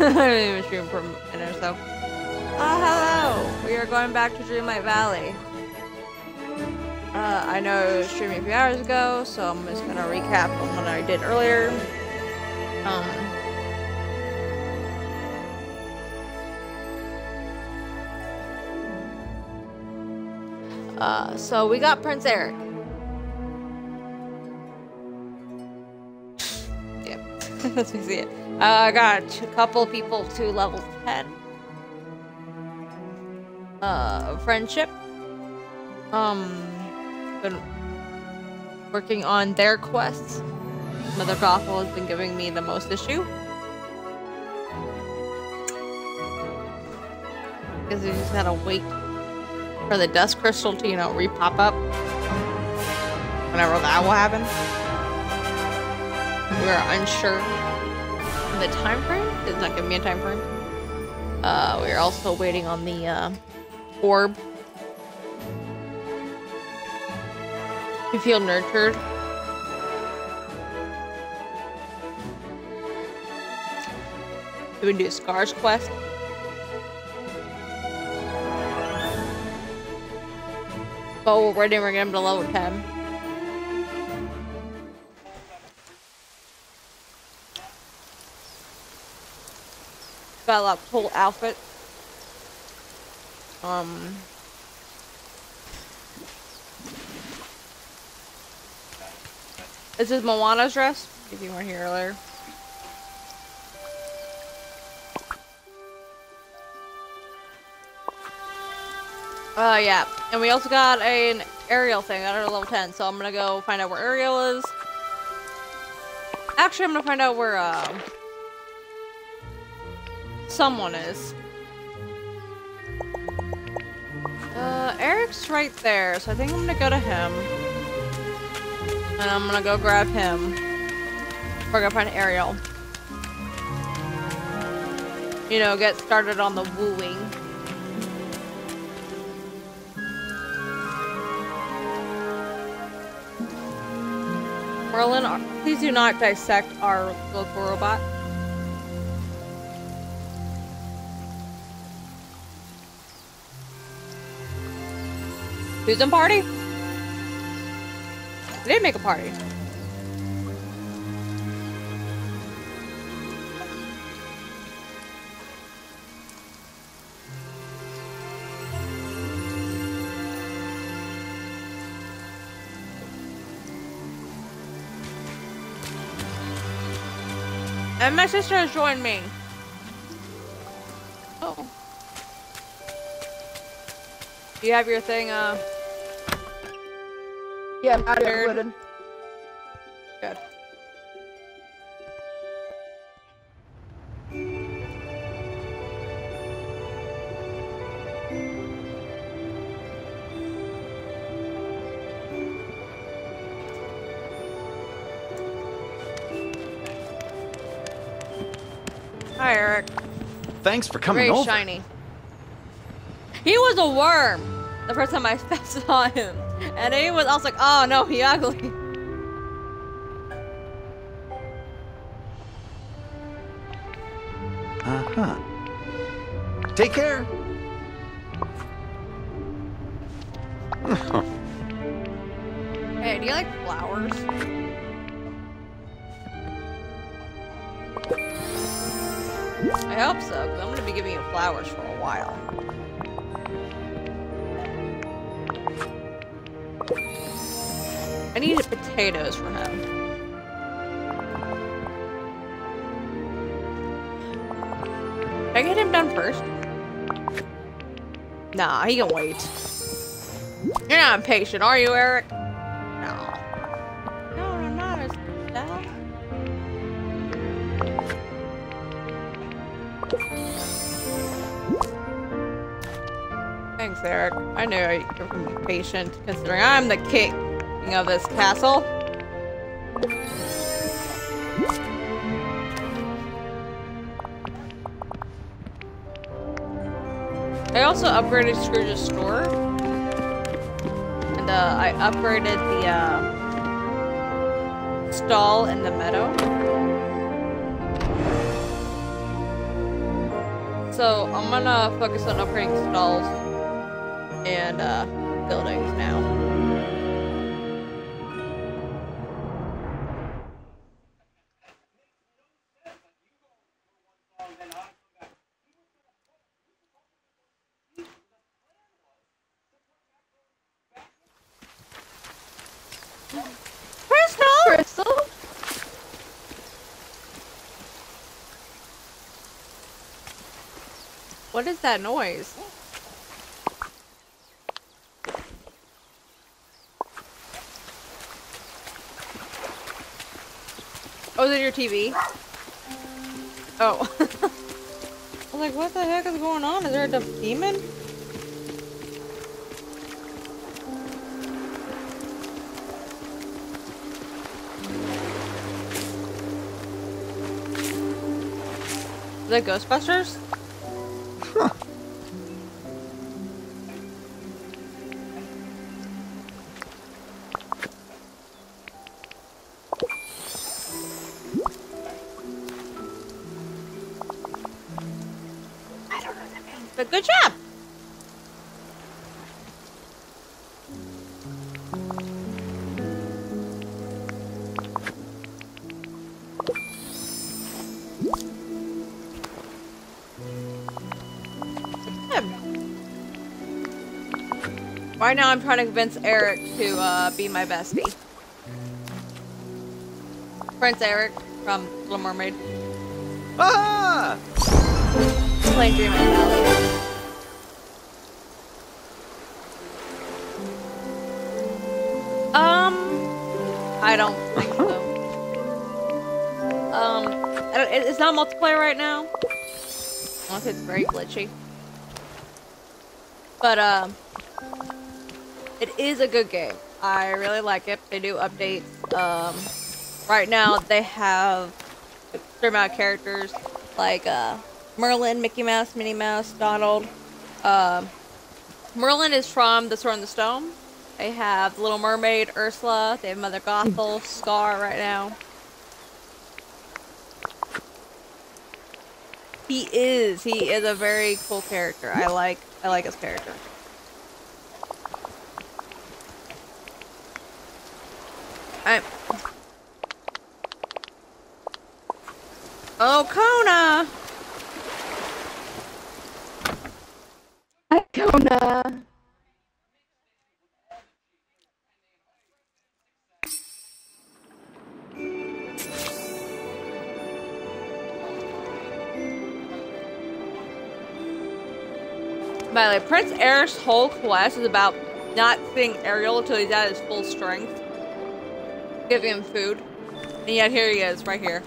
I think I am. I haven't even streamed for a minute or so. Uh, hello! We are going back to Dreamlight Valley. Uh, I know I was streaming a few hours ago, so I'm just gonna recap on what I did earlier. Um, uh, so we got Prince Eric. That's me see it. Uh, I got a couple people to level 10. Uh, friendship. Um, been working on their quests. Mother Gothel has been giving me the most issue. Because you just gotta wait for the dust crystal to, you know, re-pop up. Whenever that will happen. We're unsure the time frame. It's not giving me a time frame. Uh, we're also waiting on the uh, orb. You feel nurtured. We do Scar's quest? Oh, we're ready. We're getting to level 10. Got like full outfit. Um. This is Moana's dress, if you weren't here earlier. Uh, yeah. And we also got an Ariel thing at our level 10, so I'm gonna go find out where Ariel is. Actually, I'm gonna find out where, uh, someone is. Uh, Eric's right there, so I think I'm gonna go to him. And I'm gonna go grab him. We're gonna find Ariel. You know, get started on the wooing. Merlin, please do not dissect our local robot. Who's in party? They didn't make a party. And my sister has joined me. You have your thing, uh... Yeah, I'm out here Good. Hi, Eric. Thanks for coming Very over. shiny. He was a worm the first time I saw him. And he was, I was like, oh no, he ugly. Uh-huh. Take care. Hey, do you like flowers? I hope so, because I'm going to be giving you flowers for a while. I needed potatoes for him. Can I get him done first? Nah, he can wait. You're not impatient, are you, Eric? No. No, I'm not. That. Thanks, Eric. I know you're patient, considering I'm the king of this castle. I also upgraded Scrooge's store. And uh, I upgraded the uh, stall in the meadow. so I'm gonna focus on upgrading stalls and uh, buildings now. What is that noise? Oh, is it your TV? Um. Oh. I was like, what the heck is going on? Is there a demon? Um. Is that Ghostbusters? Right now I'm trying to convince Eric to uh, be my bestie. Prince Eric from Little Mermaid. Ah! Playing Valley. Um, I don't think so. Um, don't, it's not multiplayer right now. Unless it's very glitchy. But, um, it is a good game. I really like it. They do updates. Um, right now they have a certain amount of characters like, uh, Merlin, Mickey Mouse, Minnie Mouse, Donald. Um, Merlin is from The Sword in the Stone. They have the Little Mermaid, Ursula. They have Mother Gothel, Scar right now. He is. He is a very cool character. I like. I like his character. Prince Eric's whole quest is about not seeing Ariel until he's at his full strength. Giving him food. And yet here he is, right here.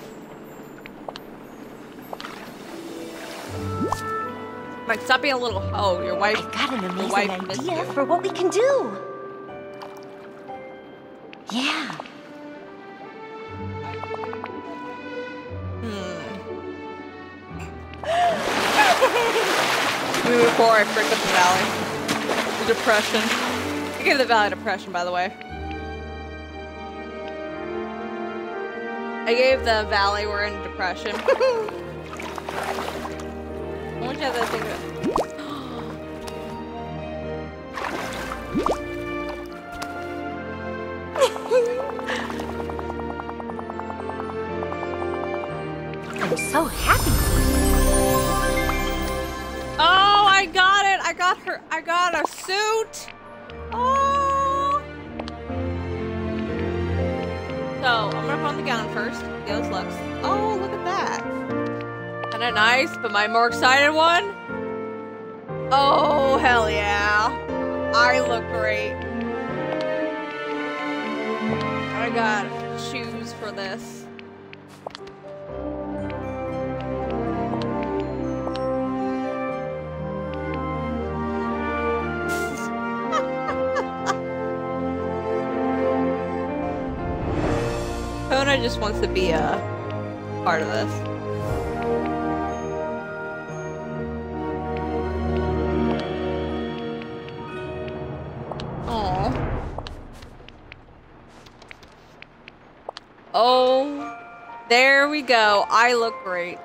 Like, stop being a little hoe. Your wife. I've got an your amazing wife idea for what we can do. Yeah, hmm. We move forward, I freaked the valley. The depression. I gave the valley depression, by the way. I gave the valley we're in depression. Why don't you have that thing I'm so happy. Oh, I got! I got her. I got a suit. Oh. So I'm gonna put on the gown first. This looks. Oh, look at that. Kind of nice, but my more excited one. Oh hell yeah! I look great. I got shoes for this. just wants to be a part of this. Oh. Oh, there we go. I look great.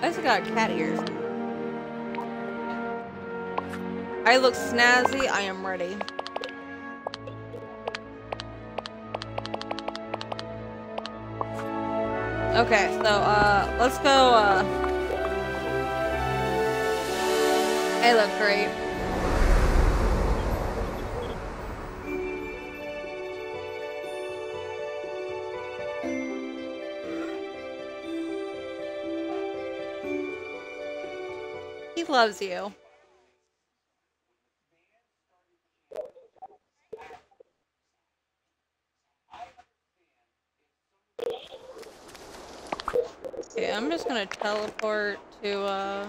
I just got cat ears. I look snazzy. I am ready. Okay, so uh, let's go. Uh, I look great. He loves you. Okay, I'm just gonna teleport to uh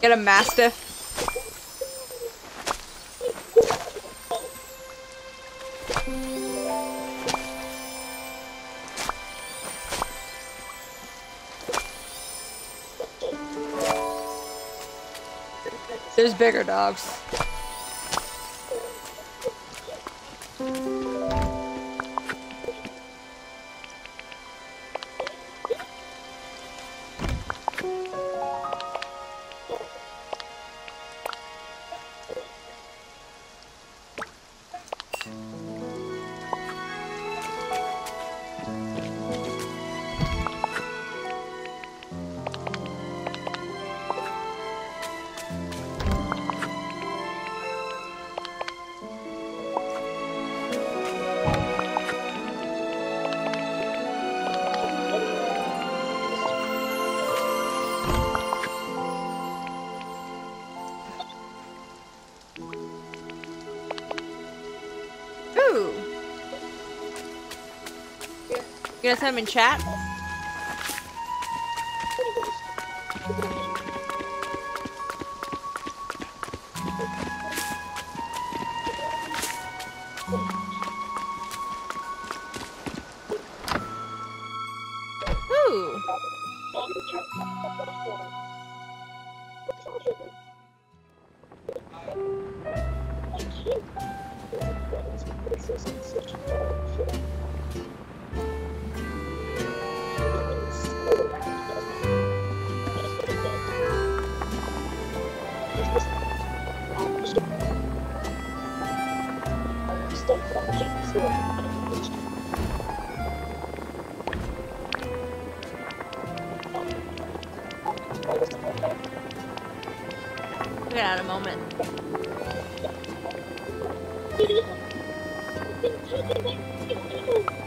Get a mastiff. Bigger dogs. Send him in chat? すいません、ちょっと待って、すいません。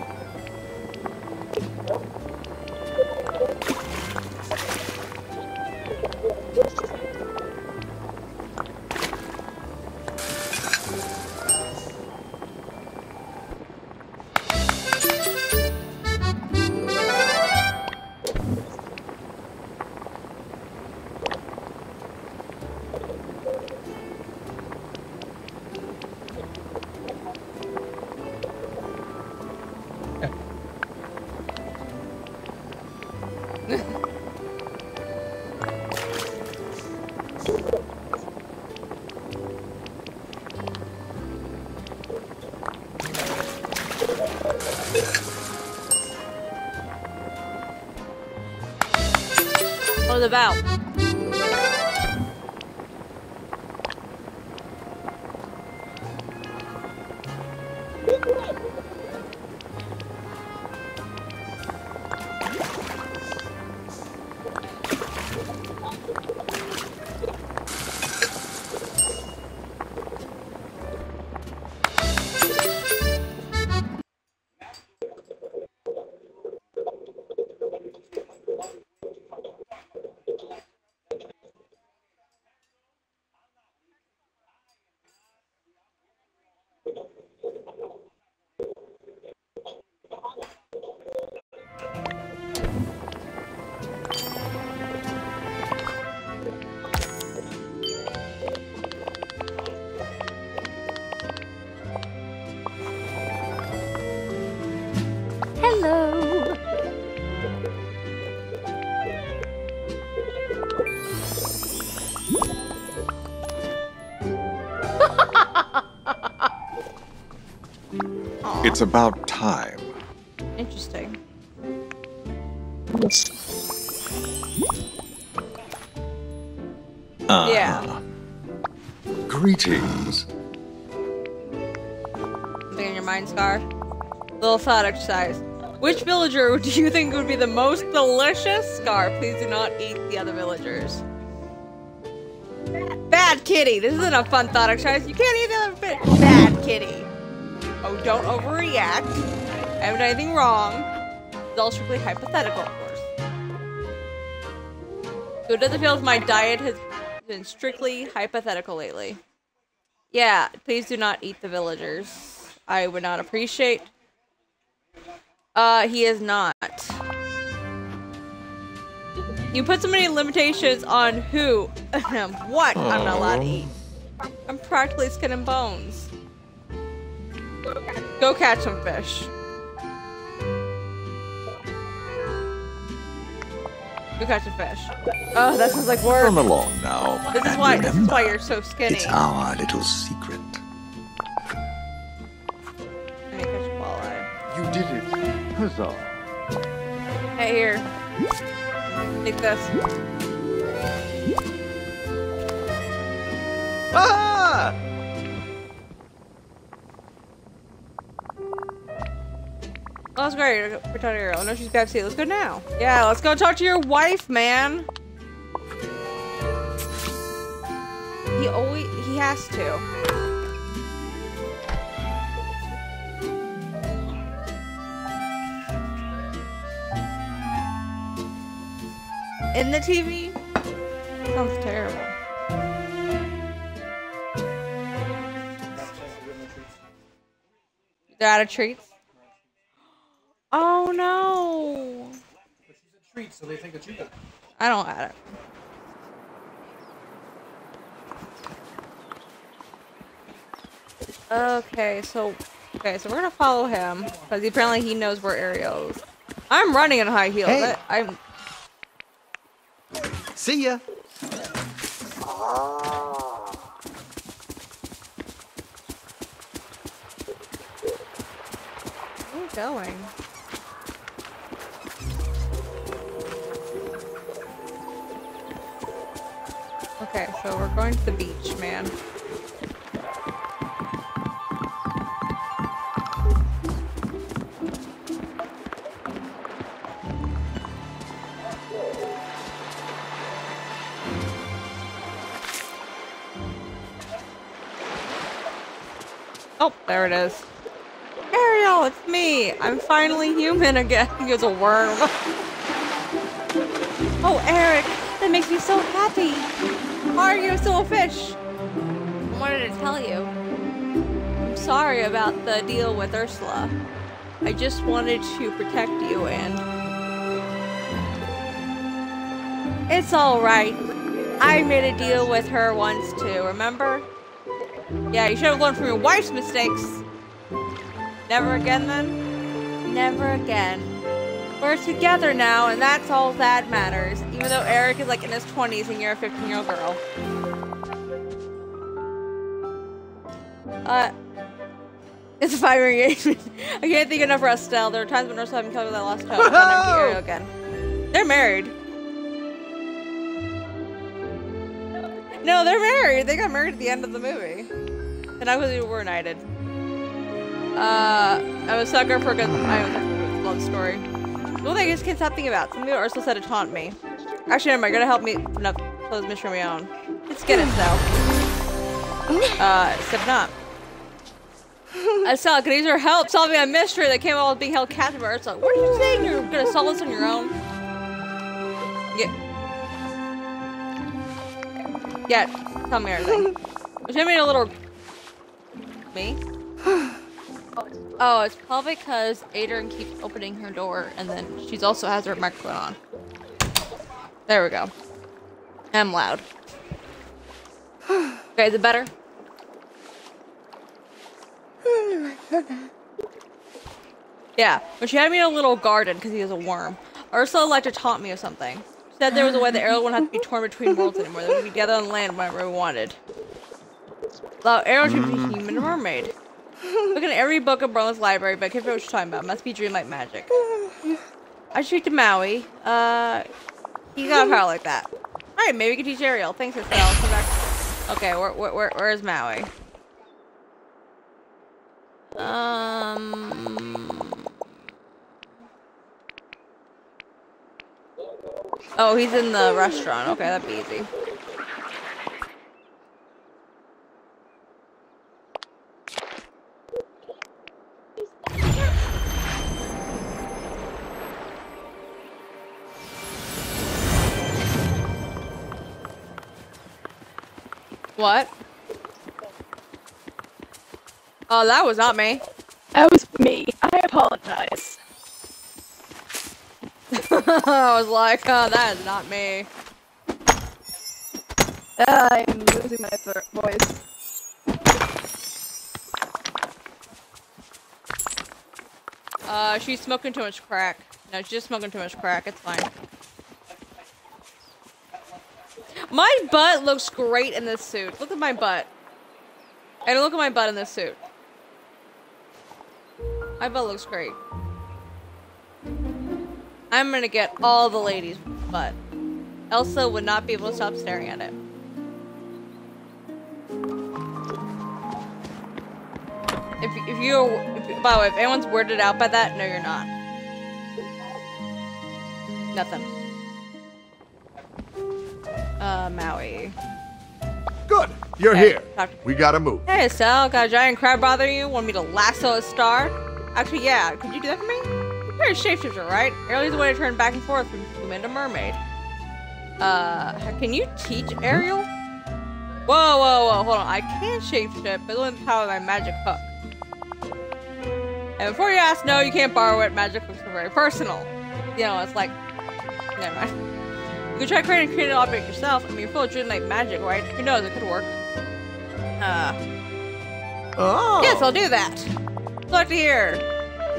About? It's about time. Interesting. Uh, Yeah. Greetings. Something in your mind, Scar? Little thought exercise. Which villager do you think would be the most delicious? Scar, please do not eat the other villagers. Bad kitty! This isn't a fun thought exercise. You can't eat the other bit. Bad kitty. Don't overreact. I haven't done anything wrong. It's all strictly hypothetical, of course. So it doesn't feel as my diet has been strictly hypothetical lately. Yeah, please do not eat the villagers. I would not appreciate. Uh, he is not. You put so many limitations on who, and what I'm not allowed to eat. I'm practically skin and bones. Go catch some fish. Go catch a fish. Oh, that sounds like work. Come along now. This is why. This is why you're so skinny. It's our little secret. Let me catch a walleye. You did it. Huzzah. Hey, here. Take this. Ah! Oh, that's great. We're talking to. Oh, no, she's to see. Let's go now. Yeah, let's go talk to your wife, man. He always he has to. In the TV? Sounds terrible. They're out of treats? Oh no! But she's a treat, so they think that you got. I don't add it. Okay, so okay, so we're gonna follow him because apparently he knows where Ariel is. I'm running in high heels. Hey. I, I'm See ya. where are we going? Okay, so we're going to the beach, man. Oh, there it is. Ariel, it's me. I'm finally human again. He was a worm. oh, Eric, that makes me so happy. Are you still a fish? I wanted to tell you. I'm sorry about the deal with Ursula. I just wanted to protect you and. It's alright. I made a deal with her once too, remember? Yeah, you should have learned from your wife's mistakes. Never again then? Never again. We're together now, and that's all that matters. Even though Eric is like in his 20s and you're a 15 year old girl. Uh, it's a five year engagement. I can't think enough for Estelle. There are times when Ursula had me killed that lost toe. I'm meet again. They're married. No, they're married. They got married at the end of the movie. And I was were united. Uh, I'm a sucker for a good, I'm a sucker for love story. Well, I just can't stop thinking about. Something that Ursula said to taunt me. Actually, am I gonna help me enough close mystery on my own? Let's get it, though. Uh, except not. Estelle, could I use your help solving a mystery that came out with being held captive by Ursula? What are you saying? You're gonna solve this on your own? Yeah. Yeah, tell me everything. I made a little... Me? Oh, it's probably because Adrian keeps opening her door, and then she's also has her microphone on. There we go. I'm loud. Okay, is it better? Yeah, but she had me in a little garden because he is a worm. Ursula liked to taunt me or something. She said there was a way that Ariel wouldn't have to be torn between worlds anymore. They would be together on land whenever we wanted. Allow Ariel to be human and mermaid. Look at every book in Merlin's library, but I can't remember what you're talking about. Must be Dreamlight magic. I should speak to Maui. Uh, he got a power like that. Alright, maybe we can teach Ariel. Thanks, Estelle. Come back. Okay, where, where, where, where's Maui? Um... Oh, he's in the restaurant. Okay, that'd be easy. What? Oh, that was not me. That was me. I apologize. I was like, oh, that is not me. I'm losing my voice. Uh, she's smoking too much crack. No, she's just smoking too much crack. It's fine. My butt looks great in this suit. Look at my butt. And look at my butt in this suit. My butt looks great. I'm gonna get all the ladies' butt. Elsa would not be able to stop staring at it. If, if you're, if, by the way, if anyone's weirded out by that, no, you're not. Nothing. Uh, Maui. Good. You're Hey, here. We gotta move. Hey, Estelle, got a giant crab bothering you? Want me to lasso a star? Actually, yeah. Could you do that for me? You're a shapeshifter, right? Ariel's the way to turn back and forth from human to mermaid. Uh, can you teach Ariel? Whoa, whoa, whoa, hold on. I can shapeshift, but only the power of my magic hook. And before you ask, no, you can't borrow it. Magic hooks are very personal. You know, it's like, never mind. You could try creating create an object yourself. I mean, you're full of Dreamlight magic, right? Who knows? It could work. Uh, Oh. yes, I'll do that. Look here.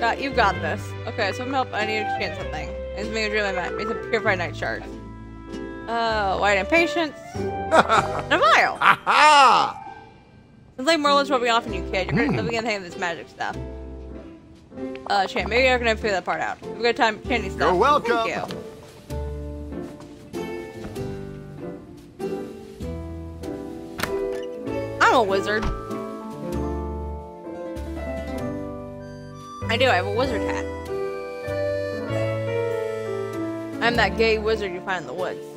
Uh, you've got this. Okay, some help. I need to chant something. It's me a dream met. It's a purified night shard. Uh, white impatiens. and a vial. Aha! Seems like Merlin's rubbing off on you, kid. You're at living in the of this magic stuff. Uh, chant. Maybe I can figure that part out. Have a good time chanting stuff. You're welcome. Thank you. I'm a wizard. I do, I have a wizard hat. I'm that gay wizard you find in the woods.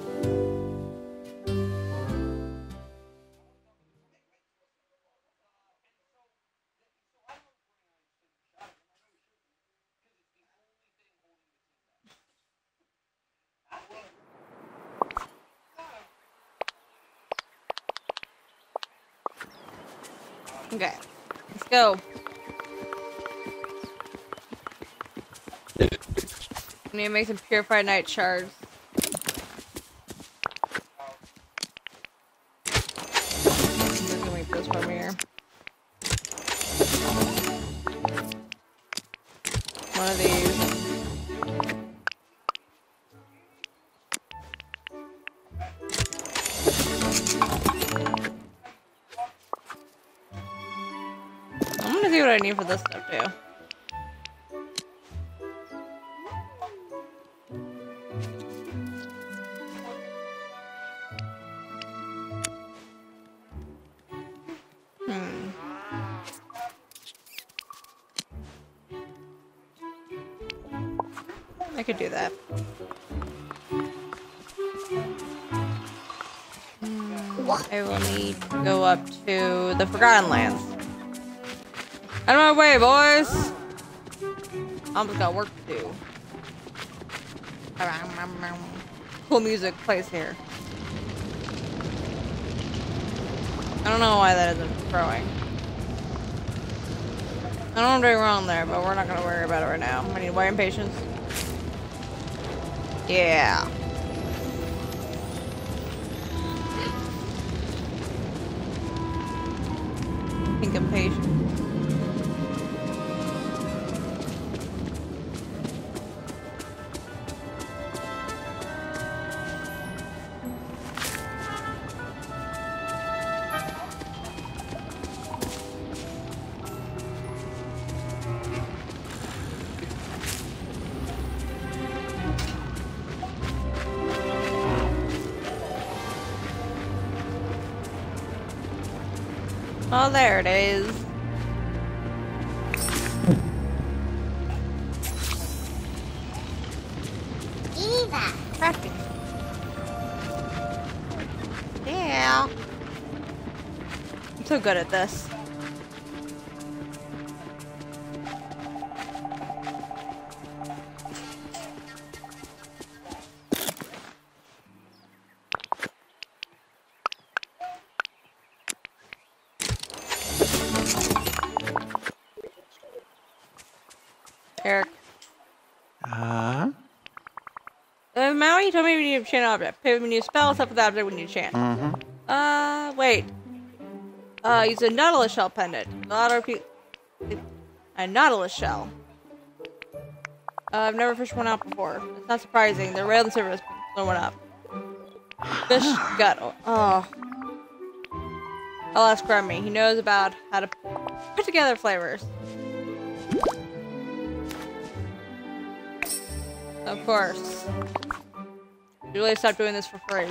Go. Need to make some purified night shards. Too. Hmm. I could do that. Hmm, I will need to go up to the Forgotten Lands. My way, boys! I'm just got work to do. Cool music plays here. I don't know why that isn't throwing. I don't know what I'm wrong there, but we're not gonna worry about it right now. I need white impatiens. Yeah. There it is. Told me we to chant object. Pivot when you spell with the object when you chant. mm-hmm. Uh, wait. Uh, use a nautilus shell pendant. Not repeat. A nautilus shell. Uh, I've never fished one out before. It's not surprising. The rail and service blow one up. Fish gut. Oh. I'll ask Remy. He knows about how to put together flavors. Of course. Julie stopped doing this for free.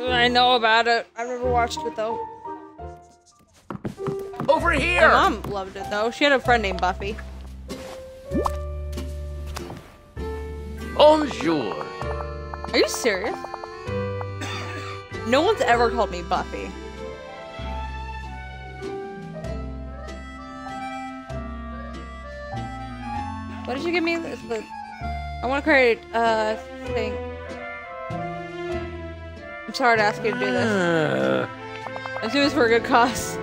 I know about it. I've never watched it though. Over My here! mom loved it though. She had a friend named Buffy. Bonjour. Are you serious? No one's ever called me Buffy. What did you give me? I want to create uh thing. I'm sorry to ask you to do this. Uh, Let's do this for a good cause.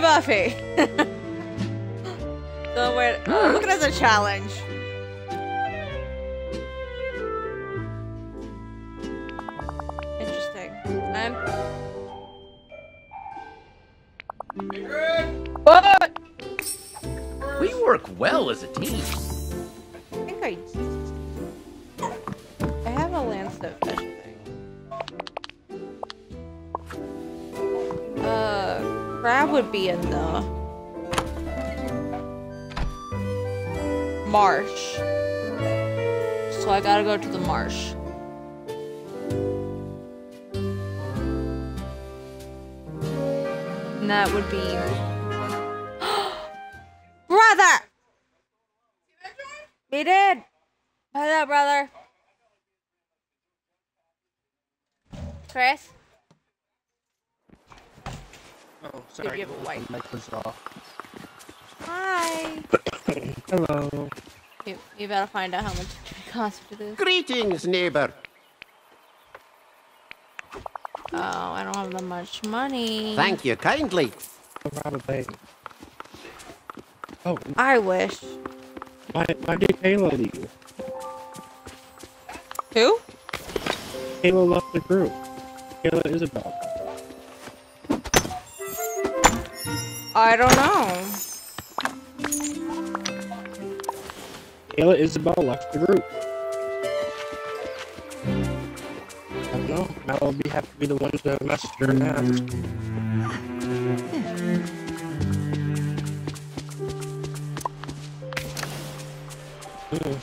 Call Buffy. so wait, oh, look at it as a challenge. Interesting. I'm What? we work well as a team. Be in the marsh. So I gotta go to the marsh. And that would be. Off. Hi. Hello. You, you better find out how much it costs to do this. Greetings, neighbor. Oh, I don't have that much money. Thank you kindly. Probably. Oh, I wish. why, why did Kayla leave? Who? Kayla left the group. Kayla Isabel. I don't know. Kayla Isabel left the group. I don't know. Now will be have to be the ones to message her and ask. Hmm.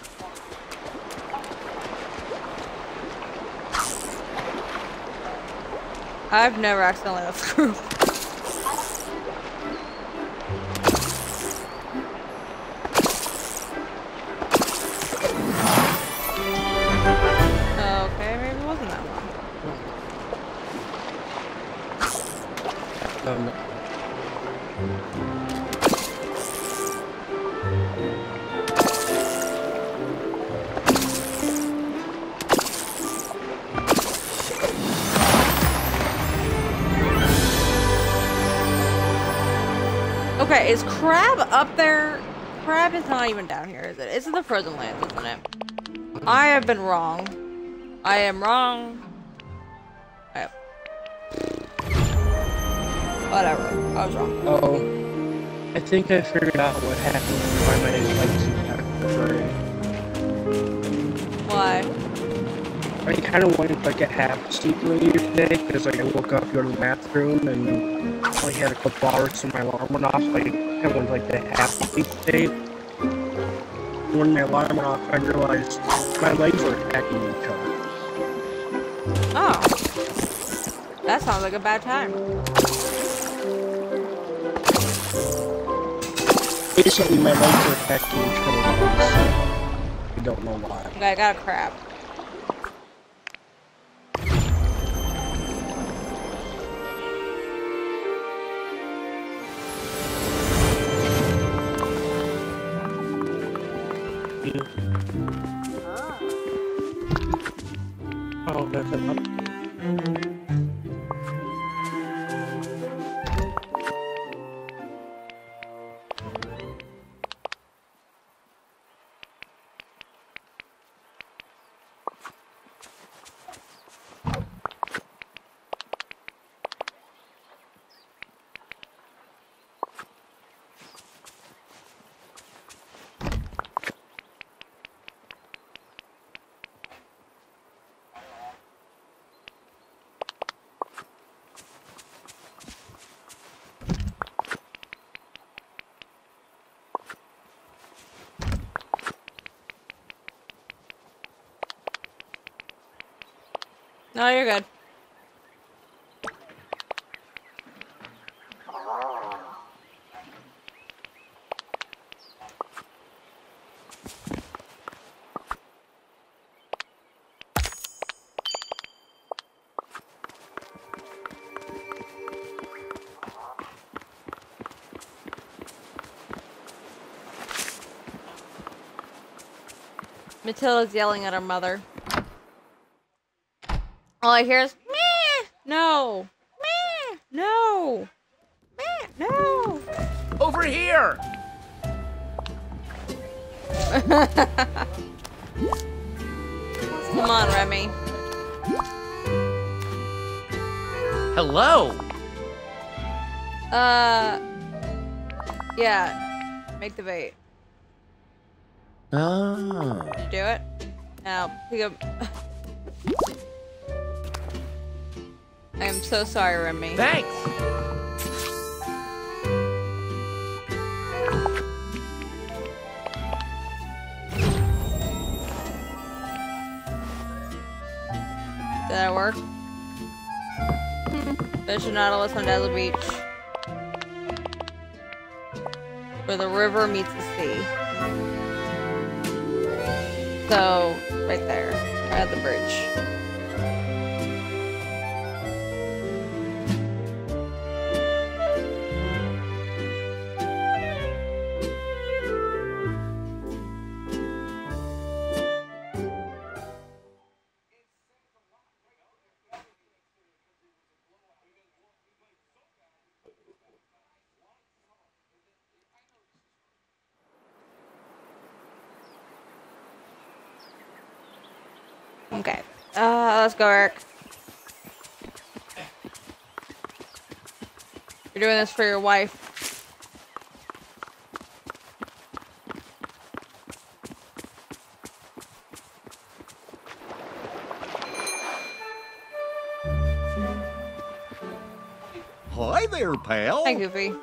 I've never accidentally left the group. Not even down here, is it? It's in the frozen lands, isn't it? I have been wrong. I am wrong. I Whatever. I was wrong. oh. I think I figured out what happened why my legs got. Why? I kind of wanted like a half sleep earlier today because like I woke up, go to the bathroom, and I had a couple hours so my alarm went off. Like of went like the half sleep state. When my alarm went off, I realized my legs were attacking each other. Oh. That sounds like a bad time. Basically, my legs were attacking each other. I don't know why. Okay, I got a crab. No, you're good. Matilda's yelling at her mother. All I hear is meh, no, meh, no, meh, no. Over here! Come on, Remy. Hello! Uh, yeah, make the bait. Ah. Did you do it? Now, pick up. I am so sorry, Remy. Thanks! Did that work? Fish and Nautilus on Dazzle Beach. Where the river meets the sea. So, right there. Right at the bridge. This for your wife. Hi there, pal. Hi, Goofy.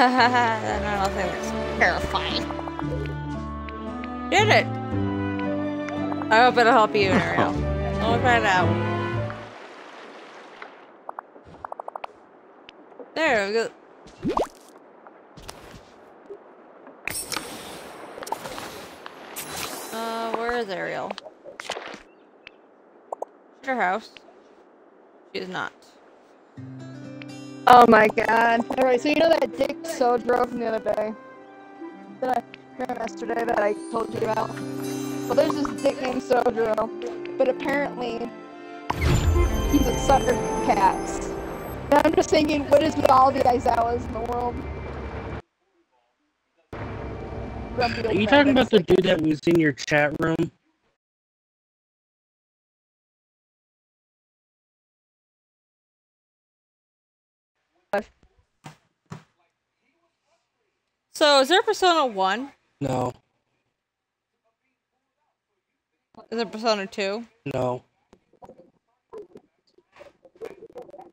I don't think that's terrifying. Did it! I hope it'll help you, Ariel. We'll find out. There we go. Uh, where is Ariel? Her house. She is not. Oh my god. Alright, so you know that Dick Sodro from the other day? That I from yesterday that I told you about? Well, there's this Dick named Sodro, but apparently he's a sucker for cats. And I'm just thinking, what is with all the Aizawas in the world? Are you talking about the dude that was in your chat room? So, is there Persona 1? No, Is there Persona 2? no.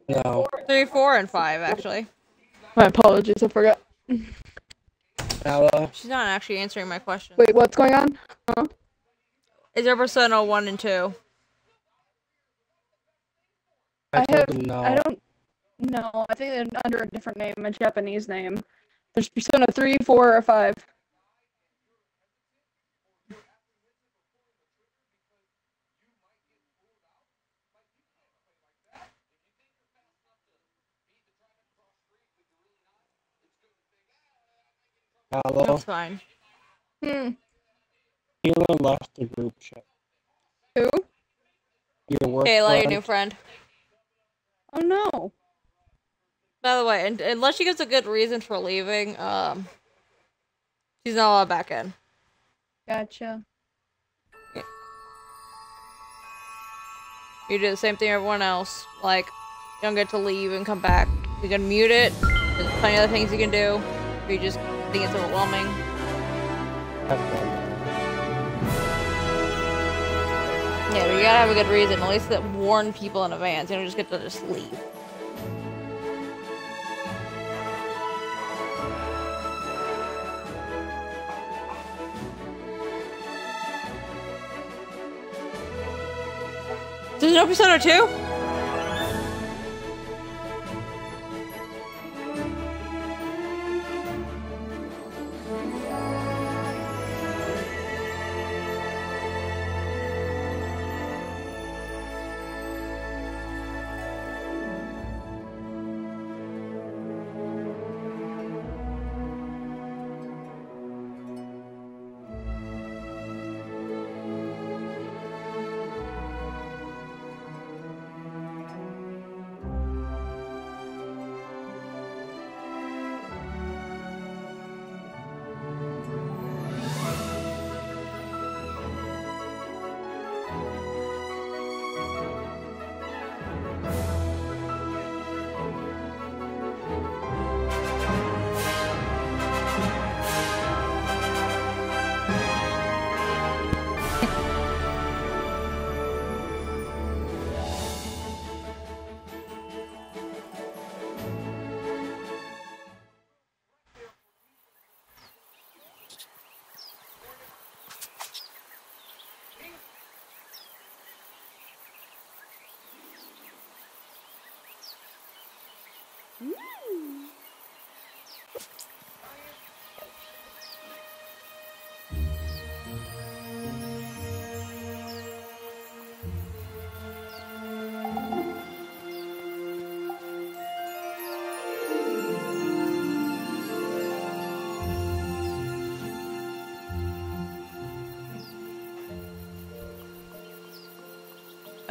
No. 3, 4, and 5, actually. My apologies, I forgot. Ella, She's not actually answering my question. Wait, what's going on? Huh? Is there Persona 1 and 2? I, I have- no. I don't know. I think they're under a different name, a Japanese name. There's Persona 3, 4, or 5. Ella, That's fine. Hmm. Hila left the group chat. Who? Your work Kayla, your new friend. Oh no. By the way, and, unless she gives a good reason for leaving, um, she's not allowed back in. Gotcha. You do the same thing everyone else. Like, you don't get to leave and come back. You can mute it. There's plenty of other things you can do. If you just think it's overwhelming. I've done that. Yeah, but you gotta have a good reason. At least that warn people in advance. You don't just get to just leave. There's no Persona 2?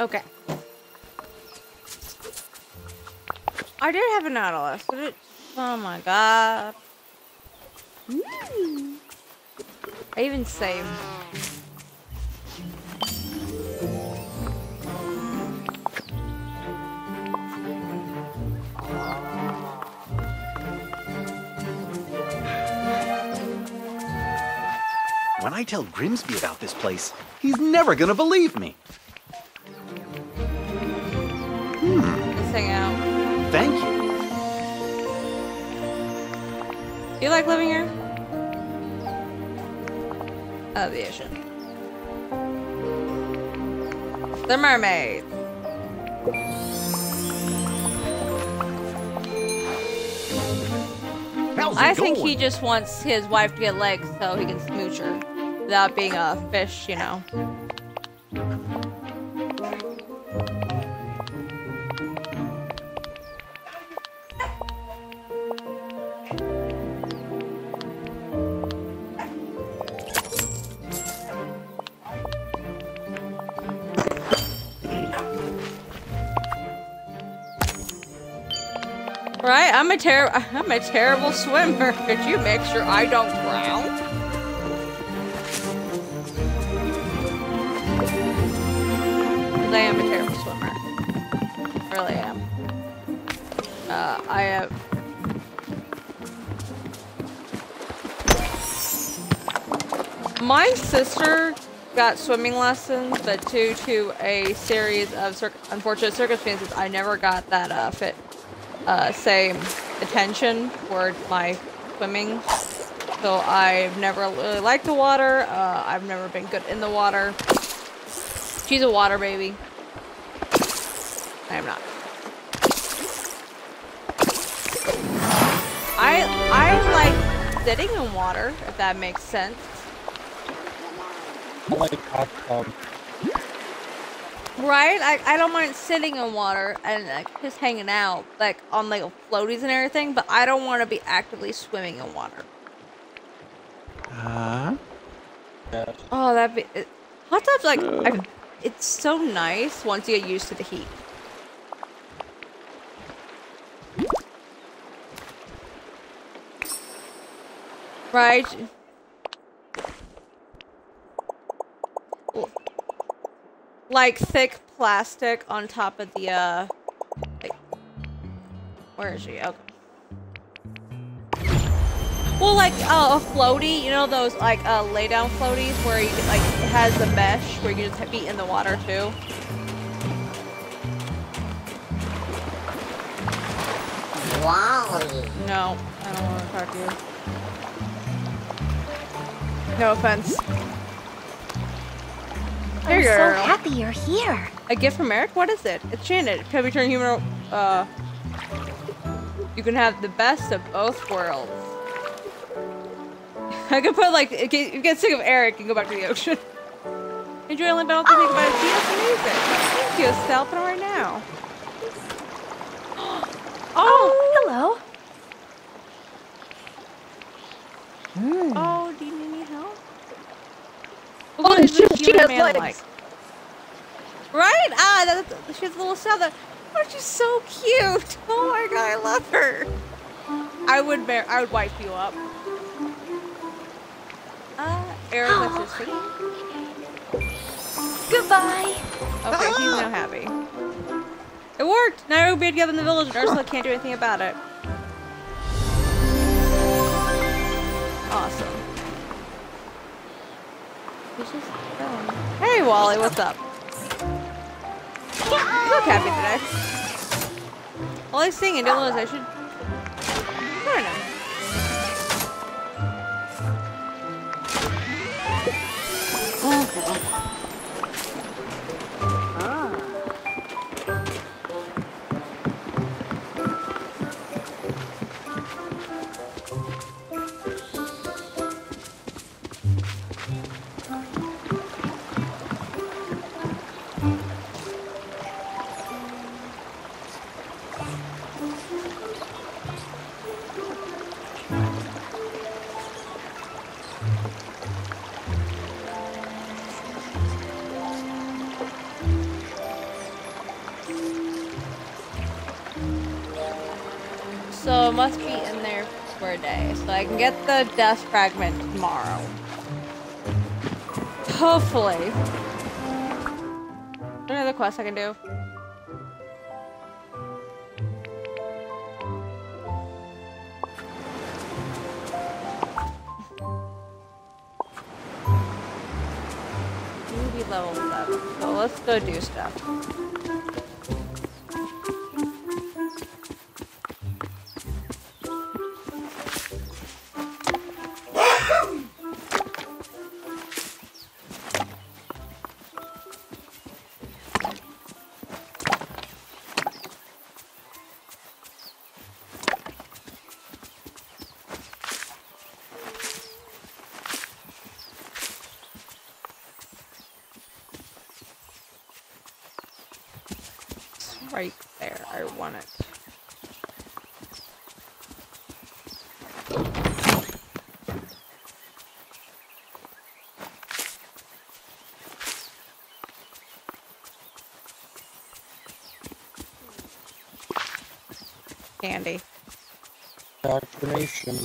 Okay. I did have a Nautilus. Did it? Oh my god. I even saved. When I tell Grimsby about this place, he's never gonna believe me. Do you like living here? Oh, the ocean. The mermaids. How's I think going? he just wants his wife to get legs so he can smooch her without being a fish, you know. A I'm a terrible swimmer. Could you make sure I don't drown? I am a terrible swimmer. Really am. Uh, I. My sister got swimming lessons, but due to a series of unfortunate circumstances, I never got that uh, fit uh, same attention toward my swimming. So I've never really liked the water. Uh, I've never been good in the water. She's a water baby. I am not. I I like sitting in water, if that makes sense. I like hot tub. Right? I, I don't mind sitting in water and like, just hanging out, like on like floaties and everything, but I don't want to be actively swimming in water. Huh? Yes. Oh, that'd be. It, hot tubs, like, I, it's so nice once you get used to the heat. Right? Like thick plastic on top of the, uh. Like, where is she? Okay. Well, like uh, a floaty, you know those like uh, lay down floaties where you like it has the mesh where you can just be in the water too. Wow. No, I don't want to talk to you. No offense. Here I'm you so happy you're here. A gift from Eric? What is it? It's Janet. Can we turn human? Uh, you can have the best of both worlds. I could put like, if you get sick of Eric, and go back to the ocean. Enjoy only about to think about it. That's amazing. Thank you. Put right now. Oh, Hello. oh, do you need any help? Oh, she- she has legs. like? Right? Ah, that's, she has a little salad. Oh, she's so cute. Oh my god, I love her. I would bear, I would wipe you up. Uh, Eric, sweet. Goodbye. Okay, he's now happy. It worked! Now we'll be together in the village and Ursula can't do anything about it. Awesome. Hey WALL-E, what's up? You look happy today. WALL-E's singing, didn't realize I should turn him. So it I can get the dust fragment tomorrow. Hopefully. Another quest I can do? Level 7. So let's go do stuff. Indoctrination.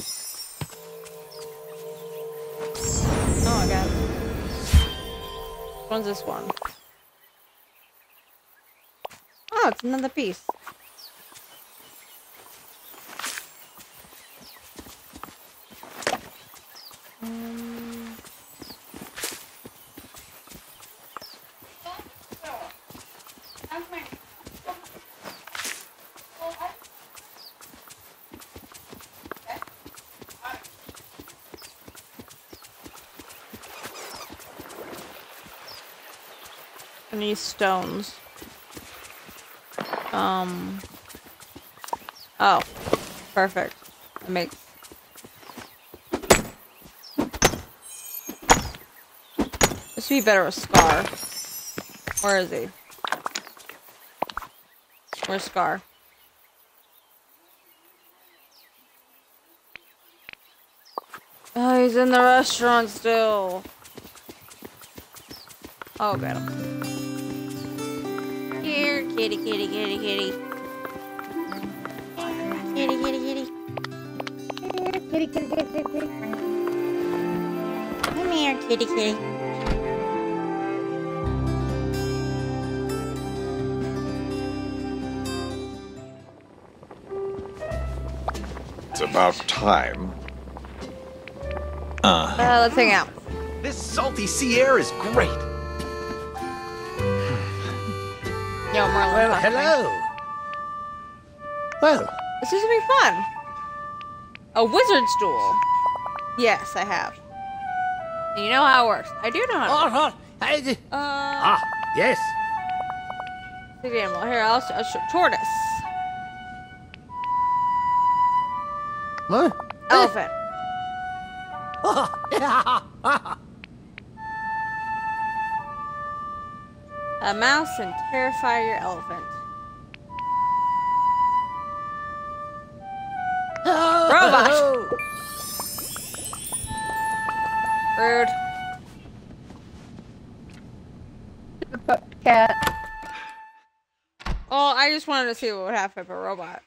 Oh, I got it. Which one's this one? Oh, it's another piece. I need stones. Um. Oh, perfect. That makes. This would be better with Scar. Where is he? Where's Scar? Oh, he's in the restaurant still. Oh, got him. Here, kitty, kitty, kitty, kitty. Kitty, kitty, kitty. Kitty, kitty, kitty, kitty, kitty. Come here, kitty, kitty. It's about time. Uh, Uh, let's hang out. This salty sea air is great. Well, hello. Well, This is gonna be fun. A wizard's duel. Yes, I have. And you know how it works. I do know how. all right. I, It works. Uh, ah, yes. Big animal. Here, I'll, I'll. Tortoise. A mouse and terrify your elephant. Robot. Rude. Cat. Well, I just wanted to see what would happen if a robot.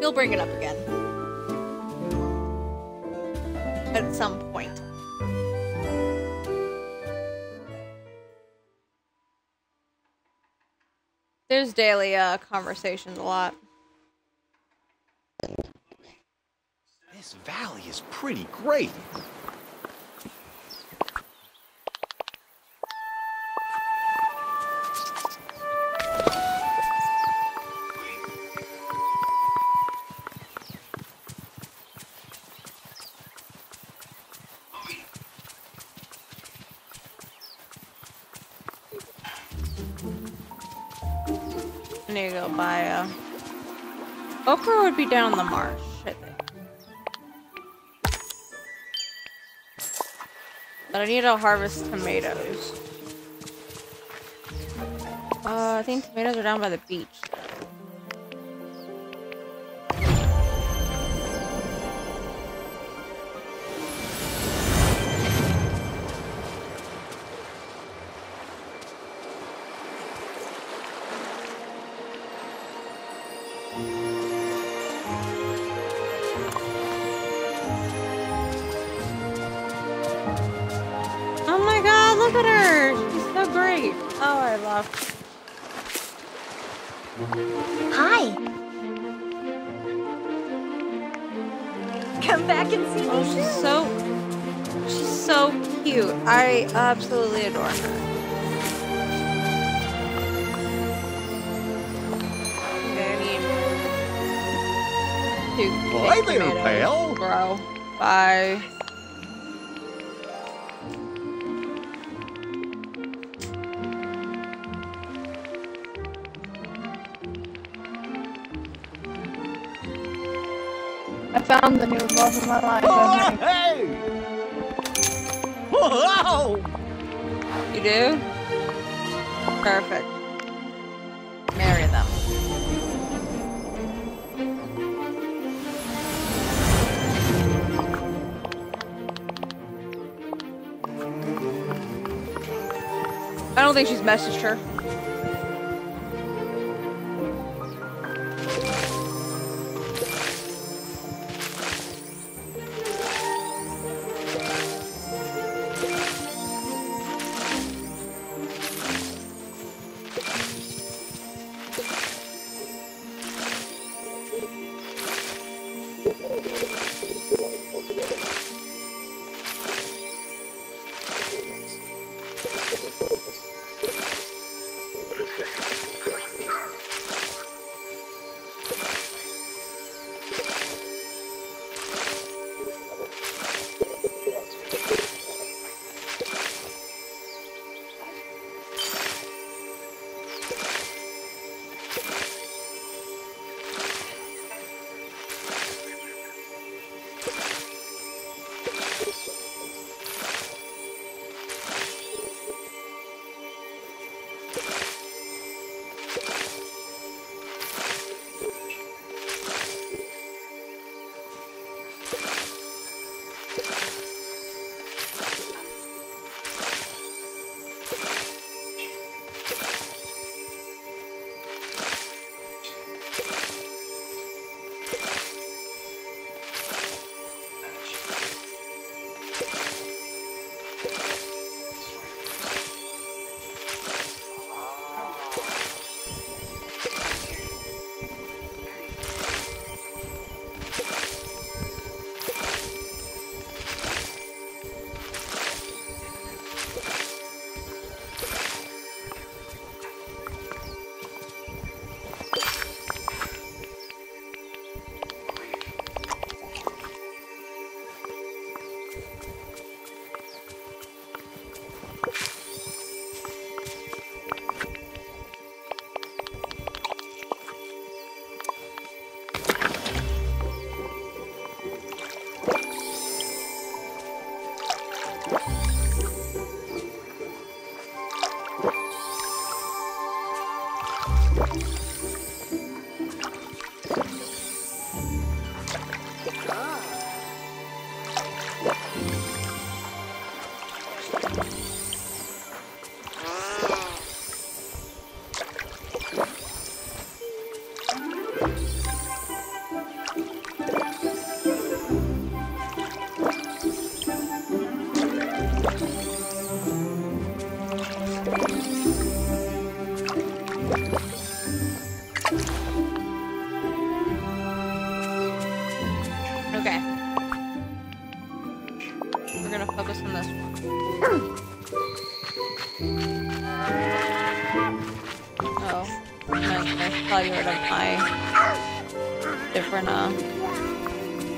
He'll bring it up There's daily uh, conversations a lot. This valley is pretty great. Be down in the marsh, I think. But I need to harvest tomatoes. Uh, I think tomatoes are down by the beach. Oh I found the new love of my life. Oh, hey! Wow! You do? Perfect. Don't think she's messaged her.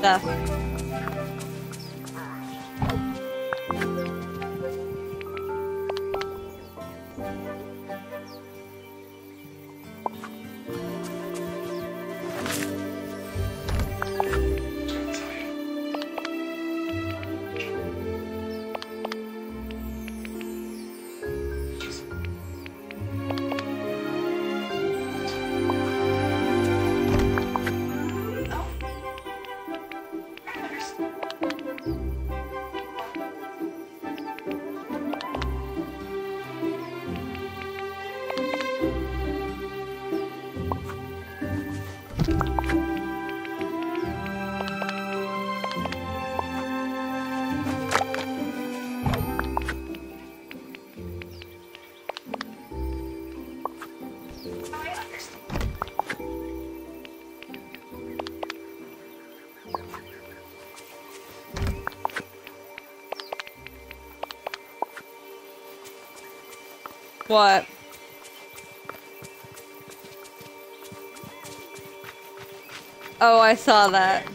Stuff. What? Oh, I saw that.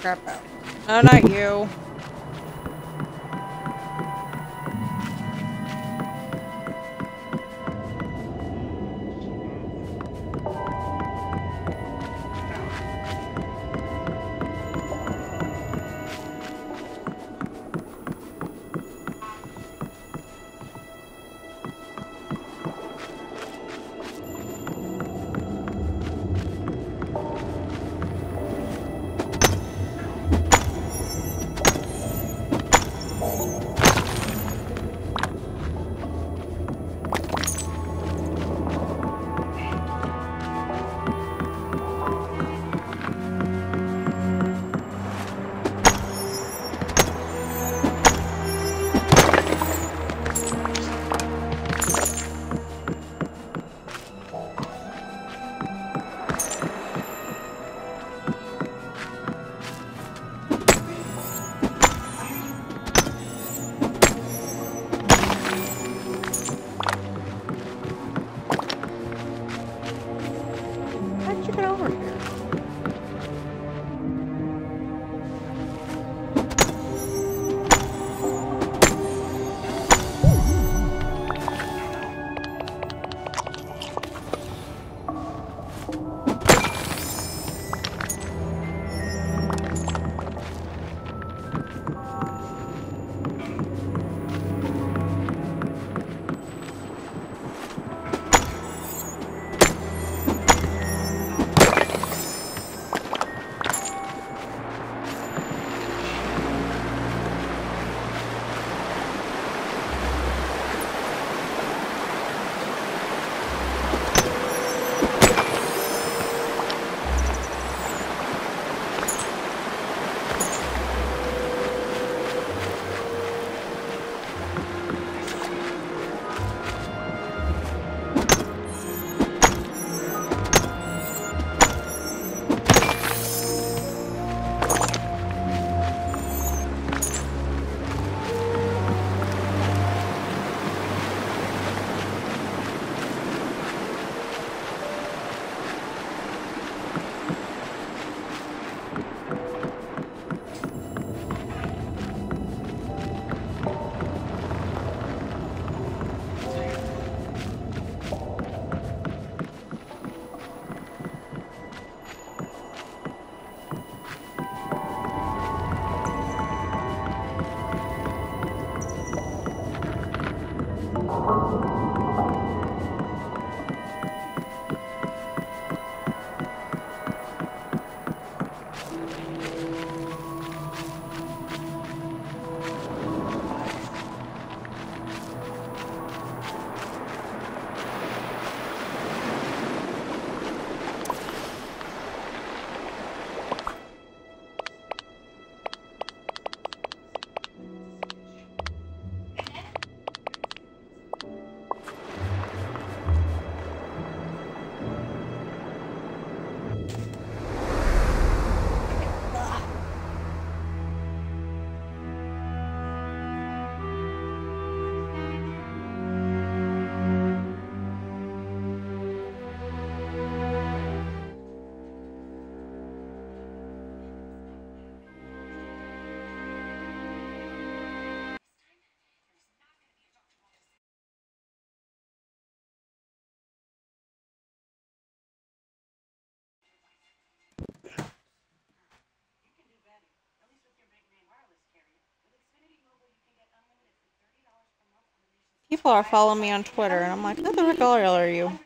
Crap out. No, not you. People are following me on Twitter, and I'm like, who the heck are you?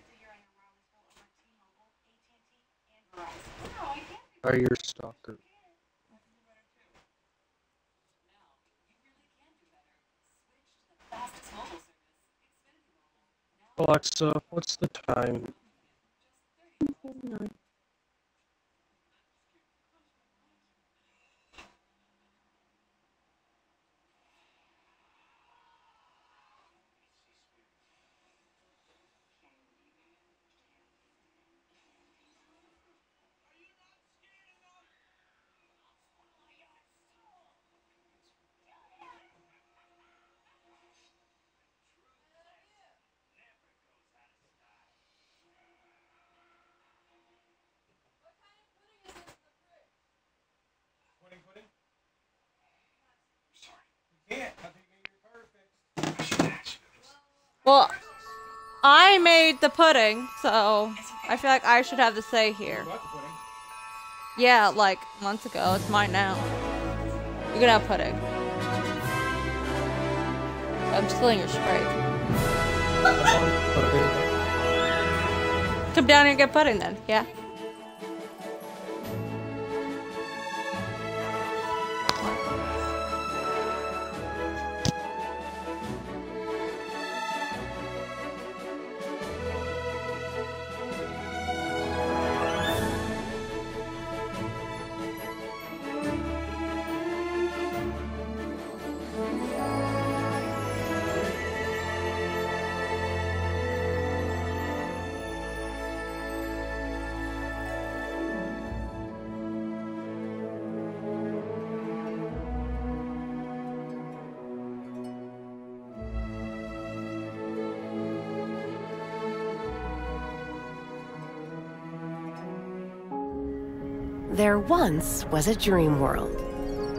Are your stalker? Alexa, what's the time? Well, I made the pudding, so I feel like I should have the say here. You got the pudding. Yeah, like months ago. It's mine now. You can have pudding. I'm stealing your Sprite. Come down here and get pudding then. Yeah. There once was a dream world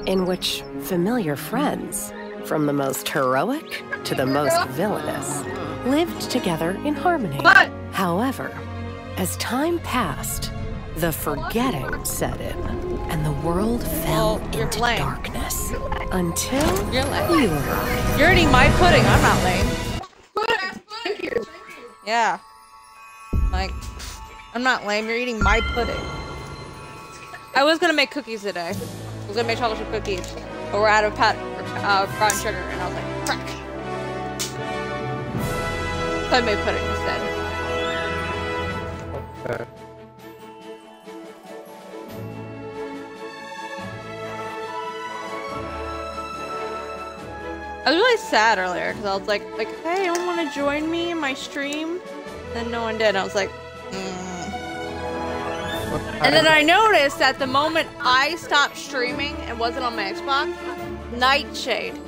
in which familiar friends, from the most heroic to the most villainous, lived together in harmony. What? However, as time passed, the forgetting set in, and the world fell Well, into lame. darkness until You're you arrived. You're eating my pudding. I'm not lame. Thank you. Yeah. Like, I'm not lame. You're eating my pudding. I was gonna make cookies today. I was gonna make chocolate chip cookies, but we're out of pat uh, brown sugar, and I was like, crack. So I made pudding instead. Okay. I was really sad earlier because I was like, like, hey, anyone want to join me in my stream? Then no one did. I was like, mm. And then? I noticed that the moment I stopped streaming and wasn't on my Xbox, Nightshade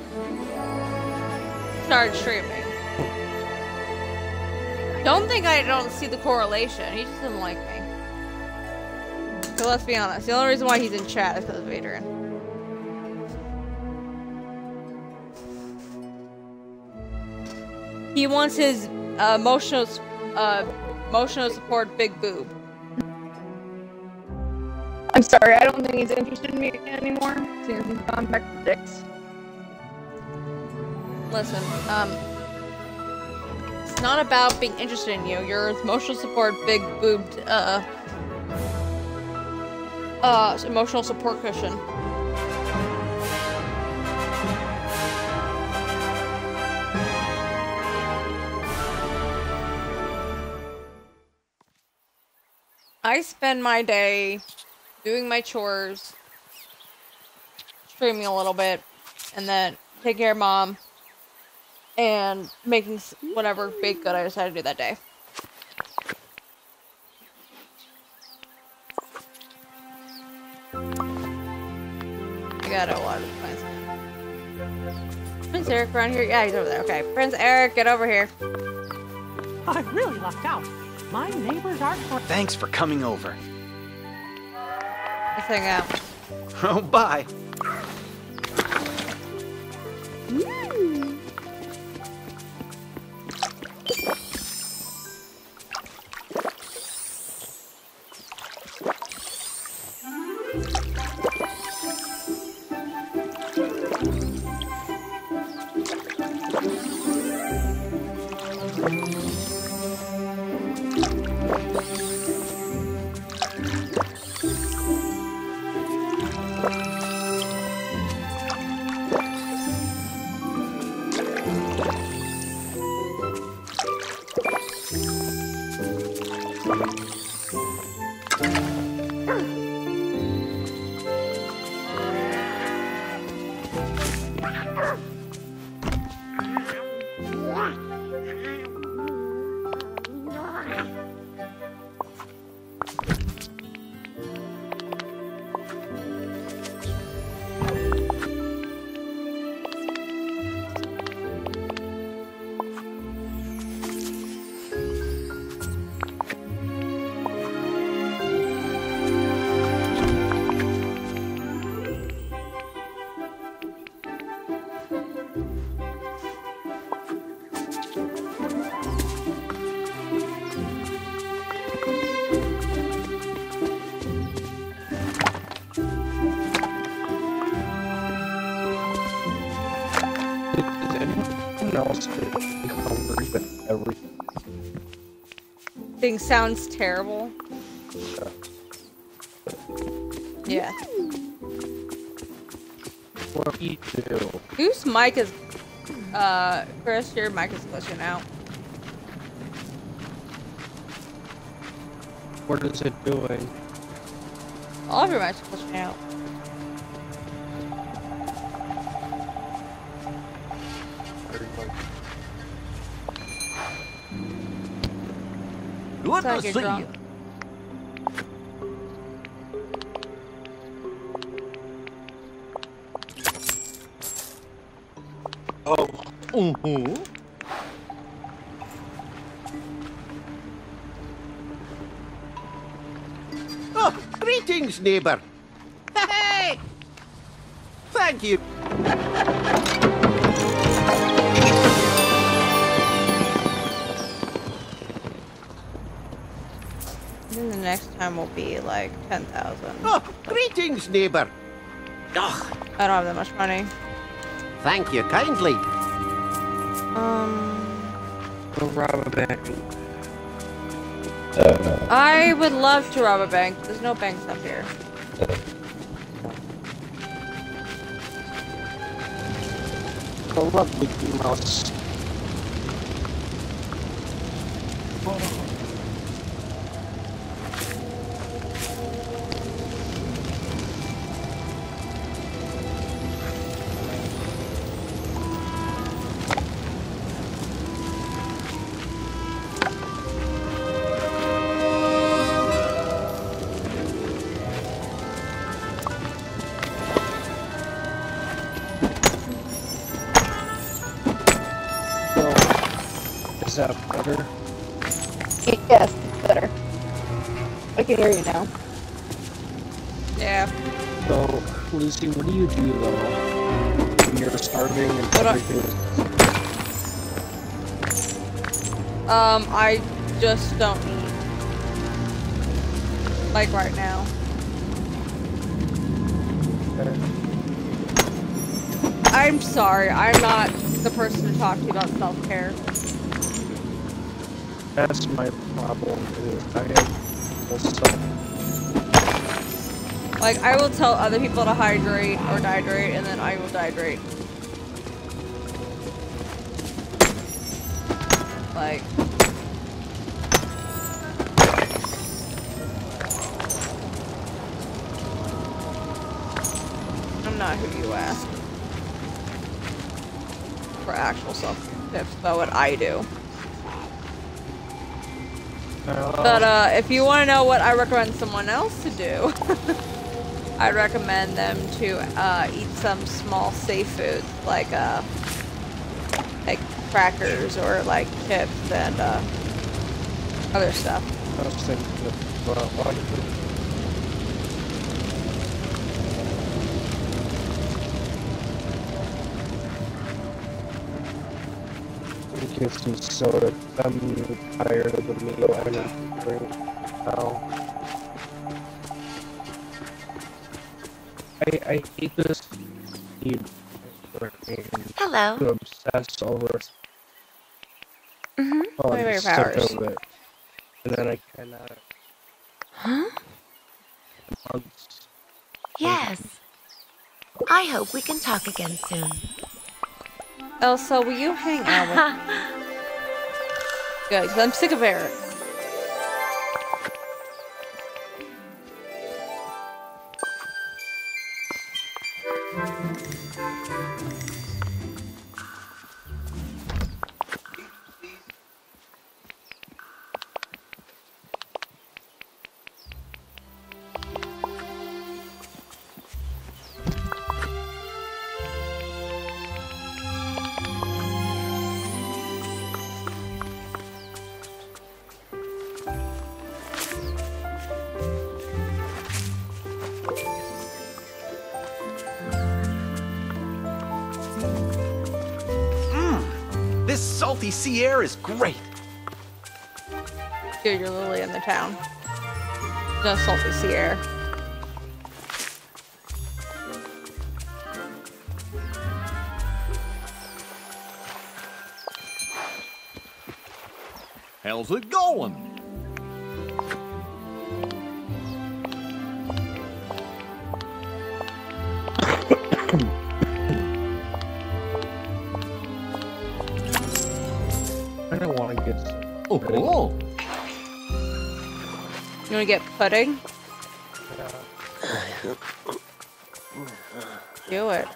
started streaming. Don't think I don't see the correlation. He just didn't like me. So let's be honest. The only reason why he's in chat is because of Adrian. He wants his uh, emotional, uh, emotional support big boob. I'm sorry, I don't think he's interested in me anymore. Since he's gone back to dicks. Listen, um, it's not about being interested in you. Your emotional support, big boobed, uh, uh, emotional support cushion. I spend my day doing my chores, streaming a little bit, and then take care of mom, and making whatever baked good I decided to do that day. I gotta watch Prince. Prince Eric around here? Yeah, he's over there. Okay, Prince Eric, get over here. I really lucked out. My neighbors aren't Thanks for coming over. Let's out. Oh, bye. Is Thing sounds terrible. Yeah. What do you do? Whose mic is uh Chris, your mic is glitching out. What is it doing? All of your mics are glitching out. Good to see drunk. you. Oh. Mm-hmm. Oh, greetings, neighbor. Hey! Thank you. Time will be like ten thousand. Oh, greetings, neighbor. Ugh, I don't have that much money. thank you kindly. Um Go rob a bank. I would love to rob a bank. There's no banks up here. Go rob Mickey Mouse. What do you do though when you're starving and What I- everything is Um, I just don't eat. Like right now. I'm sorry, I'm not the person to talk to you about self-care. That's my problem. I have also Like, I will tell other people to hydrate or dehydrate, and then I will dehydrate. Like... I'm not who you ask. For actual self-tips about what I do. But uh, if you want to know what I recommend someone else to do, I recommend them to uh, eat some small safe foods like uh, like crackers or like chips and uh, other stuff. Soda. I'm tired of the meal I I hate this Hello. to obsess over Mm-hmm. Oh, your I'm sick powers? of it. And then I cannot. Huh? months. Yes. I hope we can talk again soon. Elsa, will you hang out with Good, 'cause I'm sick of Eric. Salty sea air is great. Dude, you're literally in the town. No salty sea air. How's it going? Oh. You wanna get pudding? Do it.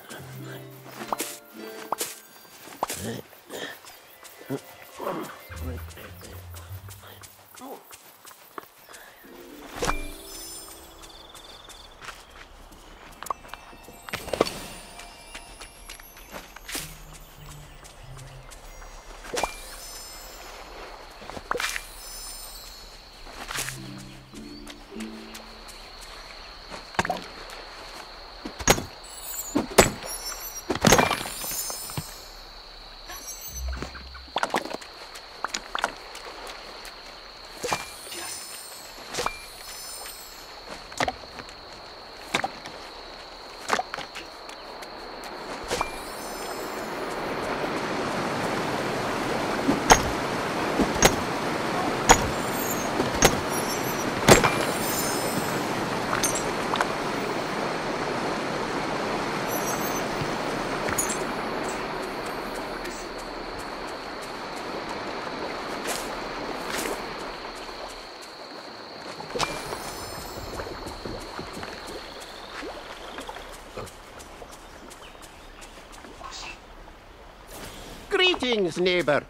Greetings, neighbor.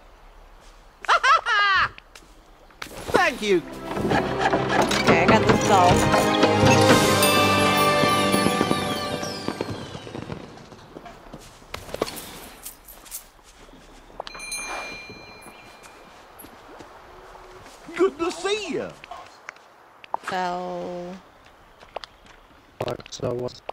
Thank you. Okay, I got this doll. Good to see you. So So what?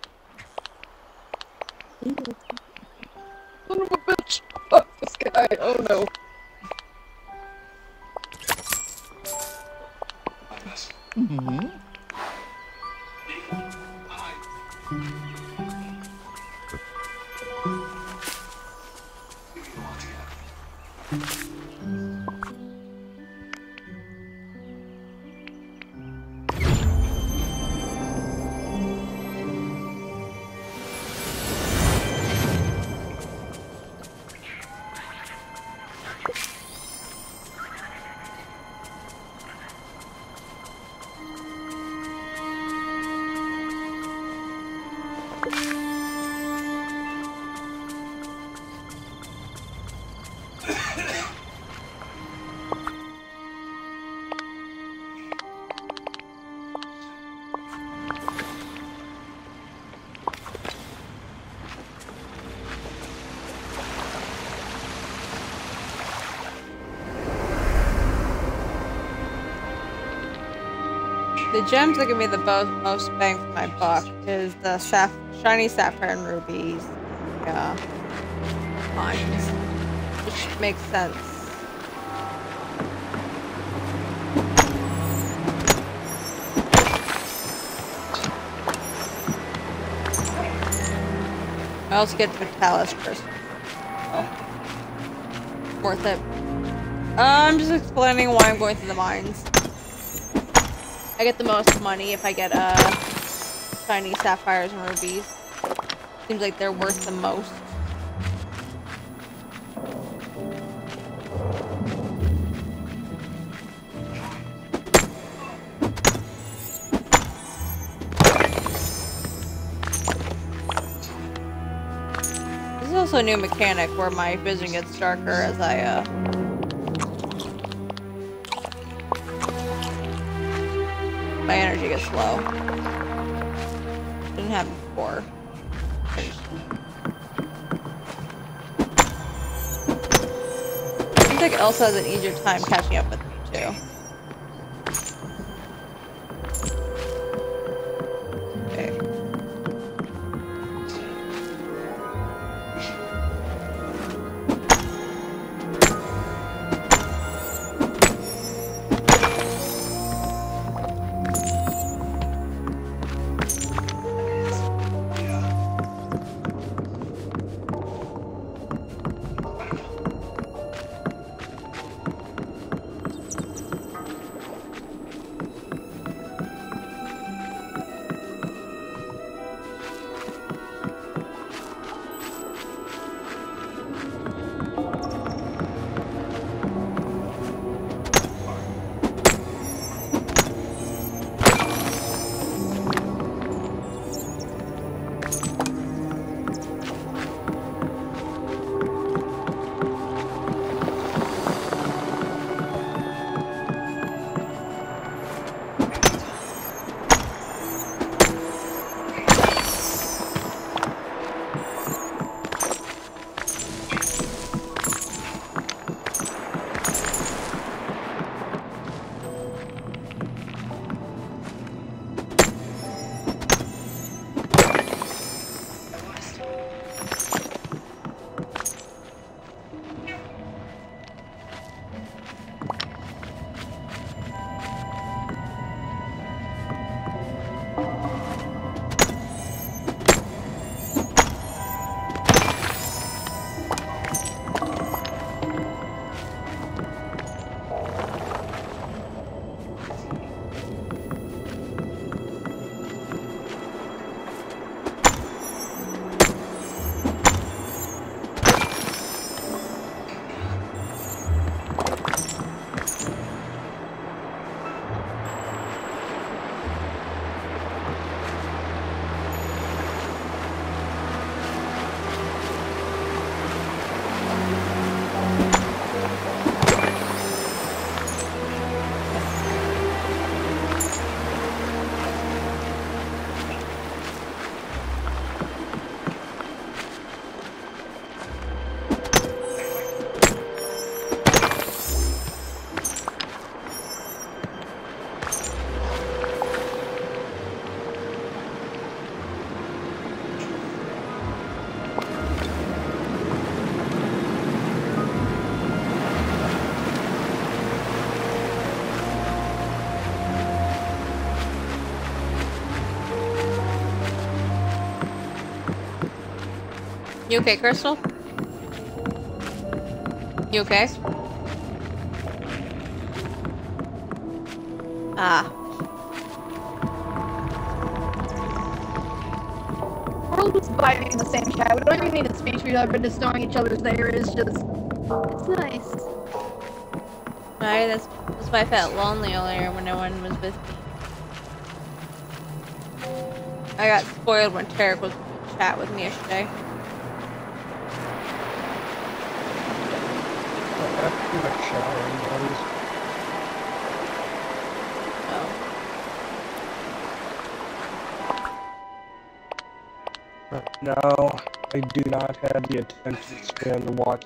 The gems that give me the most bang for my buck is the shiny and rubies. Yeah. Mines. Which makes sense. I also get the Vitalys crystal. Oh. Worth it. I'm just explaining why I'm going through the mines. I get the most money if I get uh shiny sapphires and rubies. Seems like they're worth the most. This is also a new mechanic where my vision gets darker as I uh my energy gets low. Didn't happen before. Seems like Elsa has an easier time catching up with You okay, Crystal? You okay? Ah. We're all just vibing in the same chat. We don't even need to speak to each other, but just knowing each other's there is just. It's nice. Right, that's, that's why I felt lonely earlier when no one was with me. I got spoiled when Tarek was in chat with me yesterday. No, I do not have the attention span to watch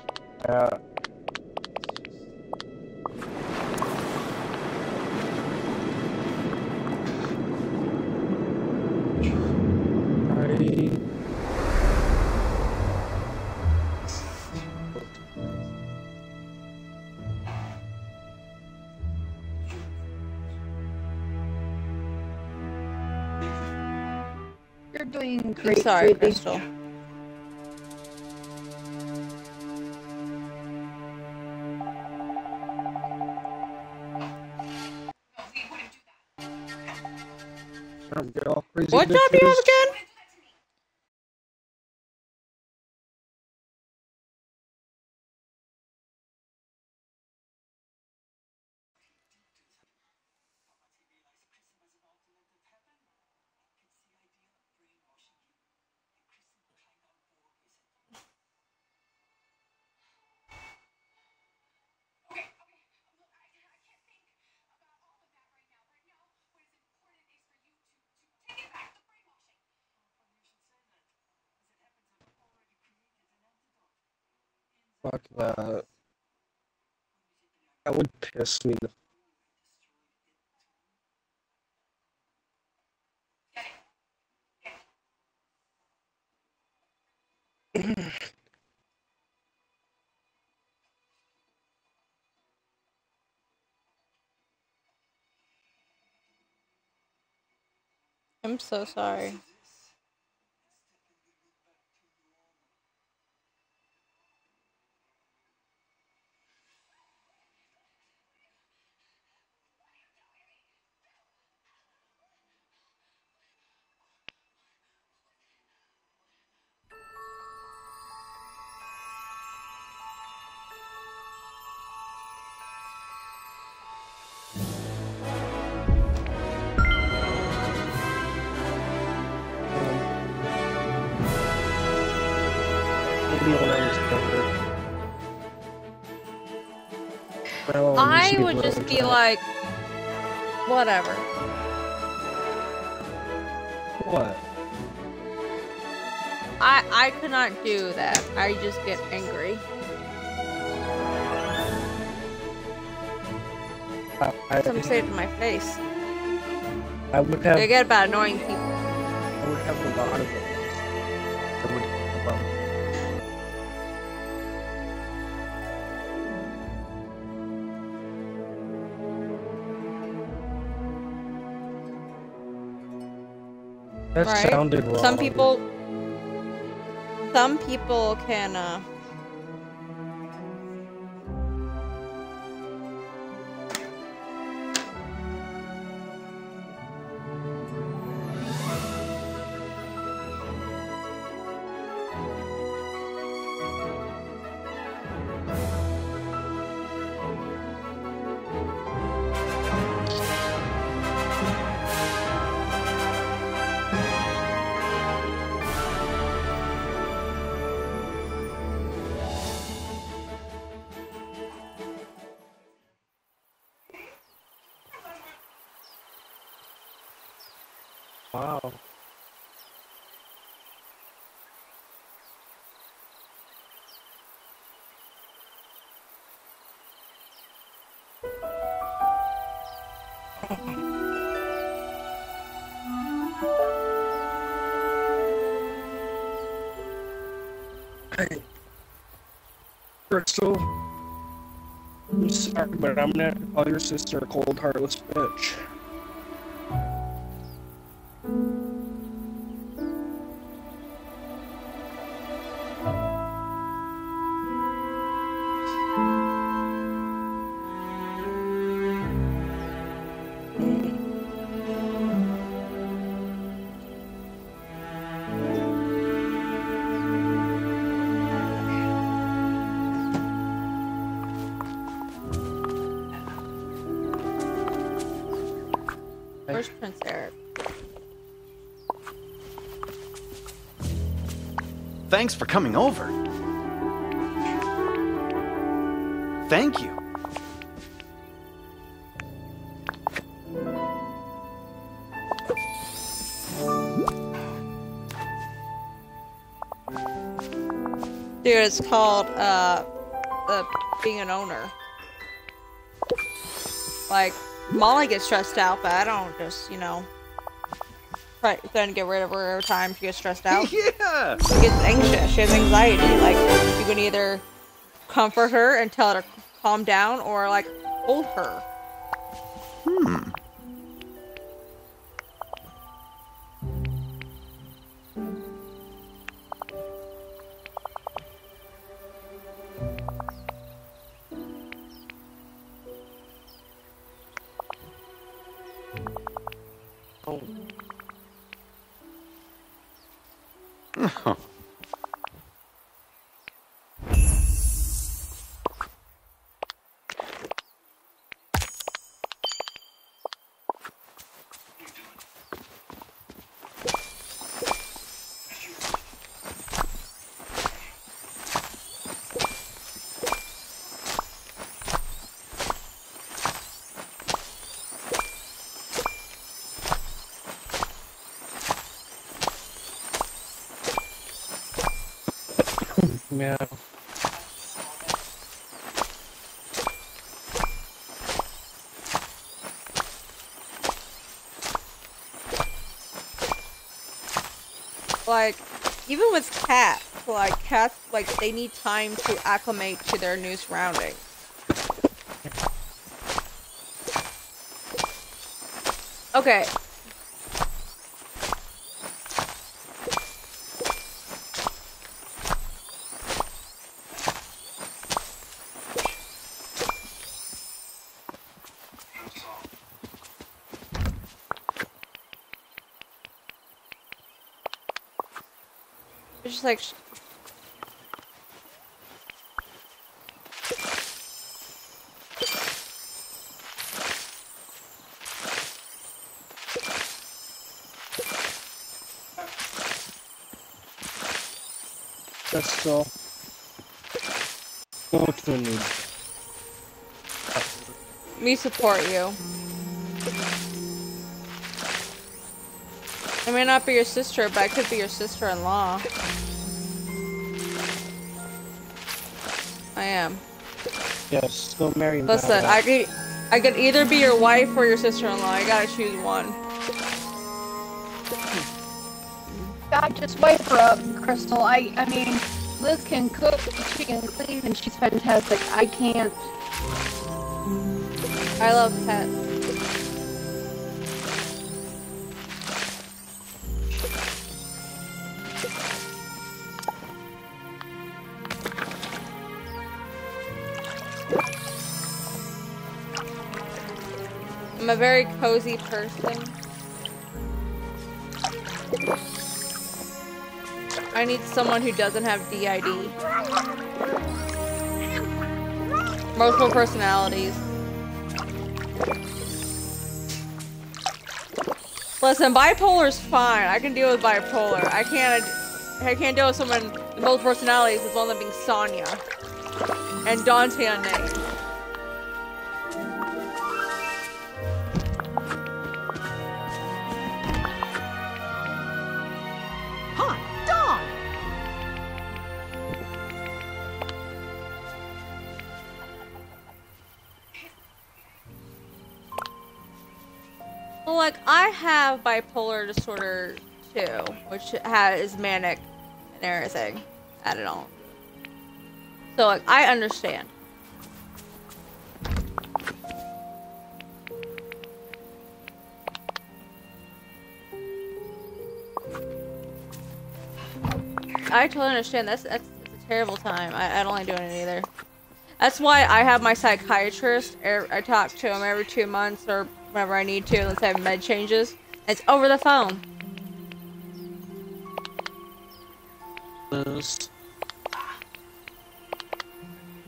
you're doing great. I'm sorry, Crystal. What job you have again? Fuck that. That would piss me I'm so sorry. I would just be like, whatever. What? I I could not do that. I just get angry. I, I, Some say it to my face. I would have I get about annoying people. I would have a lot of them. That right? sounded wrong. Some people some people can uh Hey, Crystal. I'm sorry, but I'm gonna call your sister a cold, heartless bitch. Thanks for coming over. Thank you. Dude, it's called uh, uh being an owner. Like Molly gets stressed out, but I don't just, you know, trying to get rid of her every time she gets stressed out. yeah. She gets anxious. She has anxiety. Like you can either comfort her and tell her to calm down, or like hold her. Hmm. Yeah. Like, even with cats, like cats, like they need time to acclimate to their new surroundings. Okay. It's just like sh- That's all. Go to a new. me support you. I may not be your sister, but I could be your sister-in-law. I am. Yes, go marry me. Listen, I could, I could either be your wife or your sister-in-law. I gotta choose one. God, just wake her up, Crystal. I, I mean, Liz can cook, she can clean, and she's fantastic. I can't. I love pets. I'm a very cozy person. I need someone who doesn't have DID. Multiple personalities. Listen, bipolar's fine. I can deal with bipolar. I can't. I can't deal with someone with multiple personalities as one of them being Sonya and Dante. Huh, bipolar disorder too, which has manic and everything added on. So like I understand. I totally understand. That's that's, that's a terrible time. I, I don't like doing it either. That's why I have my psychiatrist. er- I talk to him every two months or whenever I need to. Let's have med changes. It's over the phone.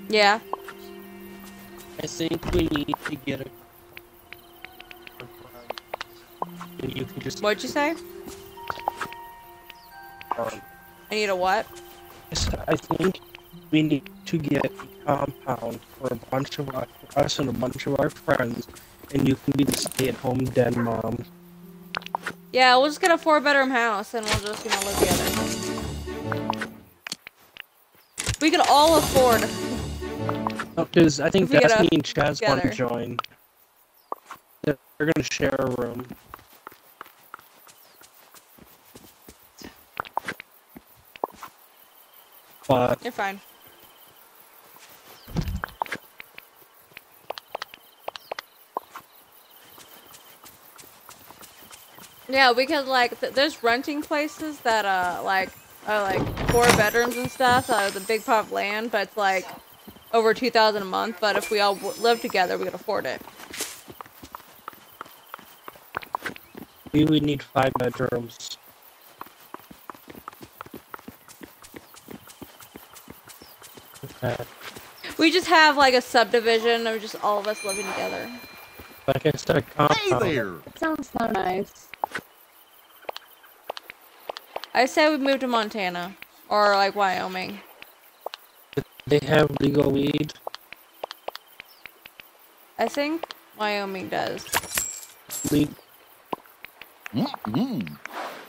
Yeah. I think we need to get a. You can just. What'd you say? Um, I need a what? I think we need to get a compound for a bunch of our, us and a bunch of our friends, and you can be the stay-at-home den mom. Yeah, we'll just get a four bedroom house and we'll just, you know, live together. We can all afford. Because I think Destiny and Chaz want to join. They're, they're gonna share a room. But You're fine. Yeah, because like th there's renting places that uh like are like four bedrooms and stuff. Uh, the big pot of land, but it's like over two thousand a month. But if we all live together, we could afford it. We would need five bedrooms. We just have like a subdivision of just all of us living together. Like a compound. Hey there. Sounds so nice. I say we move to Montana or like Wyoming. They have legal weed. I think Wyoming does. Le- Mm-hmm.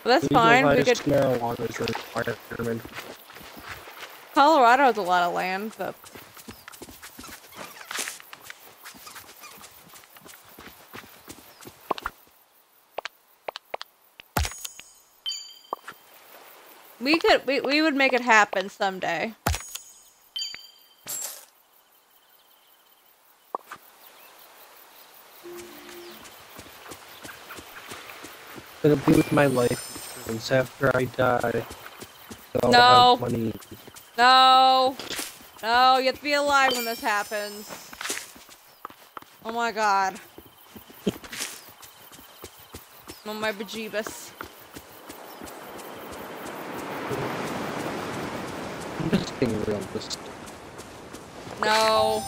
But that's fine. We legalized could. marijuana is a requirement. Colorado has a lot of land, but we could we, we would make it happen someday. It'll be with my life insurance after I die. So No. money. No, no, you have to be alive when this happens. Oh my god. Oh my bejeebus. I'm just being. No.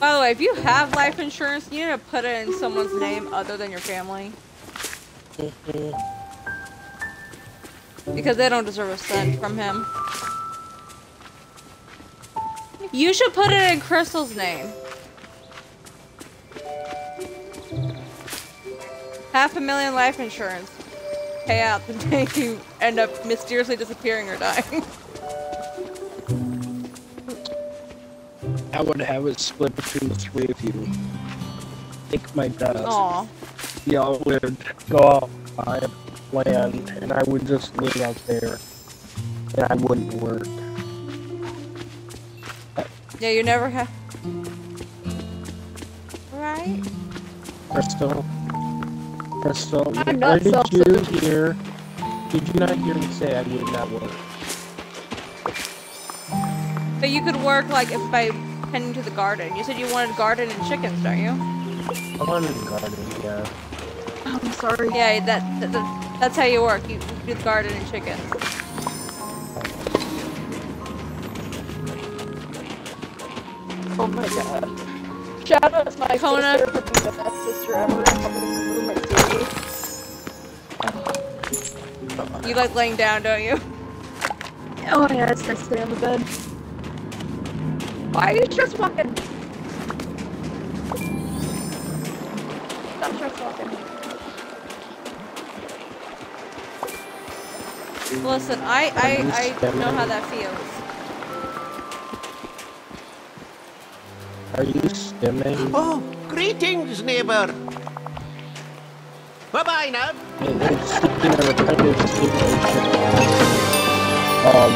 By the way, if you have life insurance, you need to put it in someone's name other than your family. Mm-hmm. Because they don't deserve a cent from him. You should put it in Crystal's name. Half a million life insurance. Pay out the day you end up mysteriously disappearing or dying. I would have it split between the three of you. Think my death. Aw. Y'all would go outside land, and I would just live out there, and I wouldn't work. Yeah, you never have. Right? Crystal, Crystal, I'm where not did you hear? Did you not hear me say I would not work? But you could work like if by tending to the garden. You said you wanted garden and chickens, don't you? I wanted a garden, yeah. Oh, I'm sorry. Yeah, that, that, that- that's how you work. You do the garden and chickens. Oh my god. Shout out to my Kona. sister for being the best sister ever You like laying down, don't you? Oh yeah, it's nice to stay on the bed. Why are you just walking? Stop just walking. Listen, I I, I know how that feels. Are you stimming? Oh, greetings, neighbor. Bye bye now. It- It's in a repetitive stimulation. Um,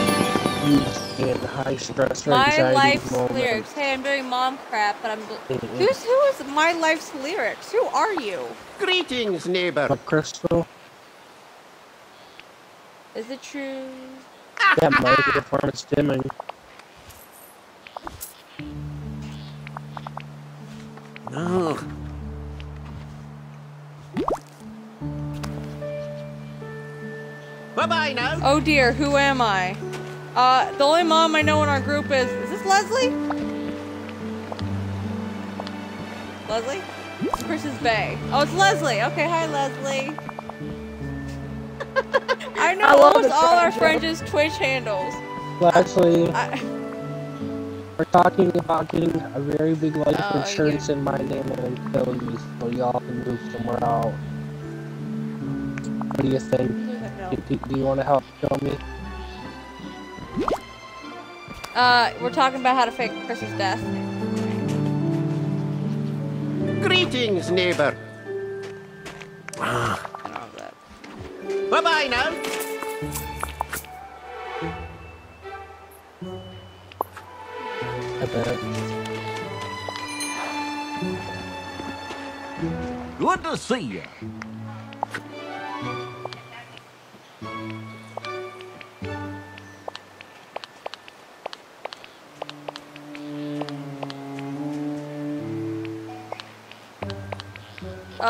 used in high stress or My life's moments. lyrics. Hey, I'm doing mom crap, but I'm. Who's who is my life's lyrics? Who are you? Greetings, neighbor. But Crystal, Is it true? that might be a Oh dear, who am I? Uh, the only mom I know in our group is. Is this Leslie? Leslie? Chris's Bay. Oh, it's Leslie. Okay, hi, Leslie. I know I almost all our friends' Twitch handles. Leslie. actually, I, we're talking about getting a very big life Oh, insurance in my name and you, so y'all can move somewhere out. What do you think? Do, do, do you want to help show me? uh, we're talking about how to fake Chris's death. Greetings, neighbor. and all of that. Bye bye now. I bet. Good to see you.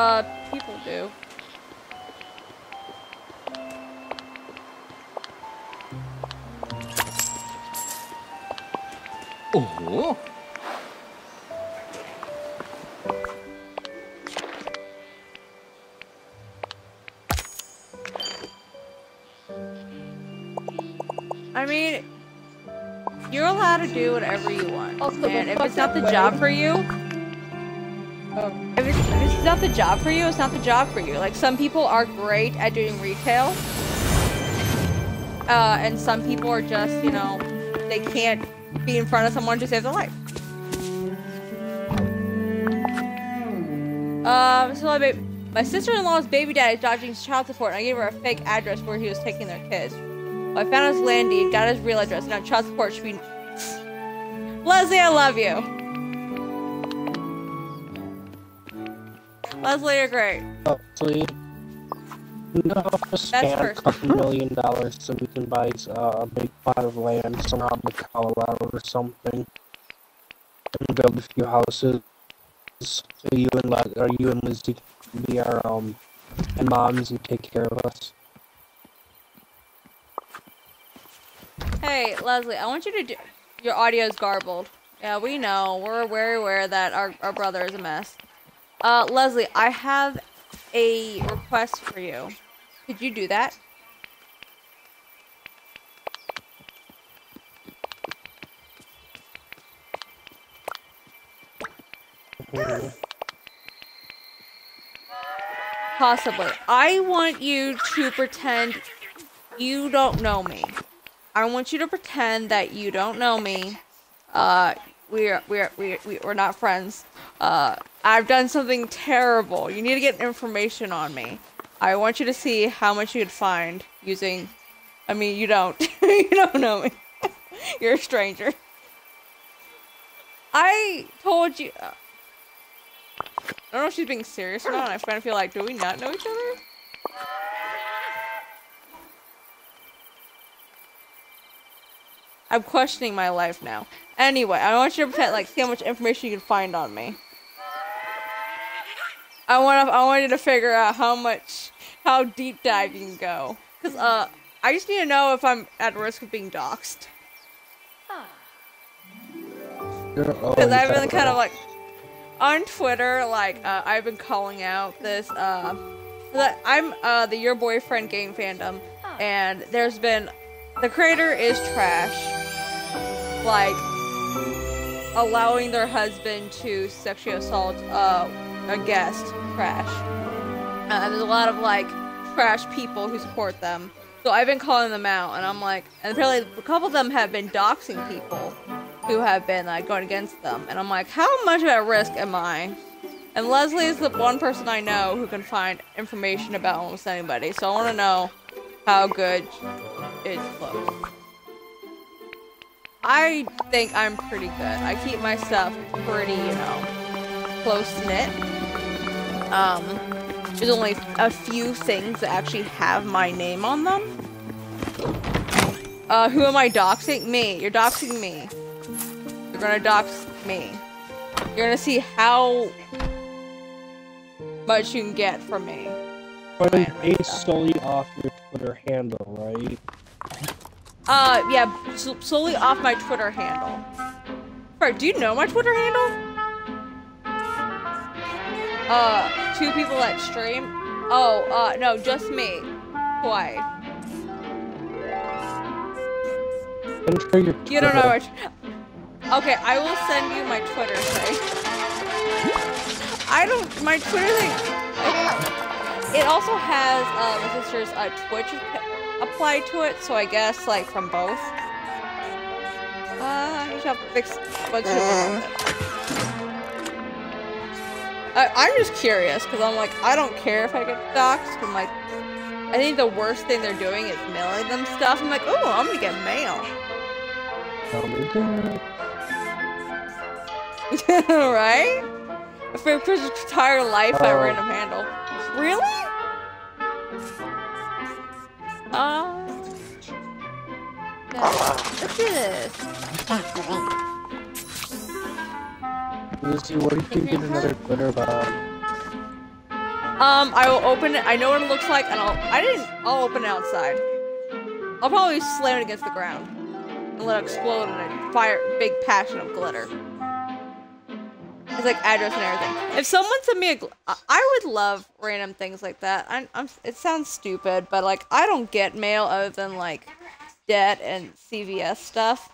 Uh, people do. Oh. I mean, you're allowed to do whatever you want. Also, and if it's not the fucking job for you, if it's, not the job for you, it's not the job for you. Like some people are great at doing retail, uh, and some people are just, you know, they can't be in front of someone to save their life. Um, so my, my sister-in-law's baby dad is dodging child support, and I gave her a fake address where he was taking their kids. Well, I found his land deed, got his real address, and now child support should be. Leslie, I love you. Leslie, you're great. Actually, no, scam a couple million dollars so we can buy uh, a big plot of land somewhere out in Colorado or something, and build a few houses. So you and Le- or you and Lizzie can be our um and moms and take care of us. Hey, Leslie, I want you to do. Your audio's garbled. Yeah, we know. We're very aware that our, our brother is a mess. Uh, Leslie, I have a request for you. Could you do that? Possibly. I want you to pretend you don't know me. I want you to pretend that you don't know me. Uh, we're we're we're we're not friends. Uh, I've done something terrible. You need to get information on me. I want you to see how much you could find using. I mean, you don't. you don't know me. You're a stranger. I told you. uh, I don't know if she's being serious or not. I kind of feel like, do we not know each other? I'm questioning my life now. Anyway, I want you to pretend like see how much information you can find on me. I want to, I want you to figure out how much, how deep dive you can go. Cause uh, I just need to know if I'm at risk of being doxxed. Because I've been kind of like on Twitter, like uh, I've been calling out this. Uh, I'm uh, the Your Boyfriend game fandom, and there's been the creator is trash, like allowing their husband to sexually assault uh, a guest. Trash. Uh, there's a lot of like trash people who support them. So I've been calling them out, and I'm like, and apparently a couple of them have been doxing people who have been like going against them, and I'm like, how much at risk am I? And Leslie is the one person I know who can find information about almost anybody, so I want to know how good it flows. I think I'm pretty good. I keep my stuff pretty, you know, close knit. Um, there's only a few things that actually have my name on them. Uh, who am I doxing? Me. You're doxing me. You're gonna dox me. You're gonna see how much you can get from me. It's based solely off your Twitter handle, right? Uh, yeah, s- solely off my Twitter handle. Bro, do you know my Twitter handle? Uh, two people that stream? Oh, uh, no, just me. Why? You don't know Twitter. Okay, I will send you my Twitter thing. I don't. My Twitter thing. It also has uh, my sister's uh, Twitch ap- applied to it, so I guess like from both. Uh, I just have to fix what's I, I'm just curious because I'm like I don't care if I get doxxed. I'm like I think the worst thing they're doing is mailing them stuff. I'm like, oh, I'm gonna get mail. Tell right? For his entire life, that Oh. random handle. Really? Yeah. Let's do this. Lucy, what do you get another glitter about? Um, I will open it. I know what it looks like, and I'll. I didn't. I'll open it outside. I'll probably slam it against the ground and let it explode in a fire big passion of glitter. It's like address and everything. If someone sent me a, I- would love random things like that. I, I'm. It sounds stupid, but like I don't get mail other than like debt and CVS stuff.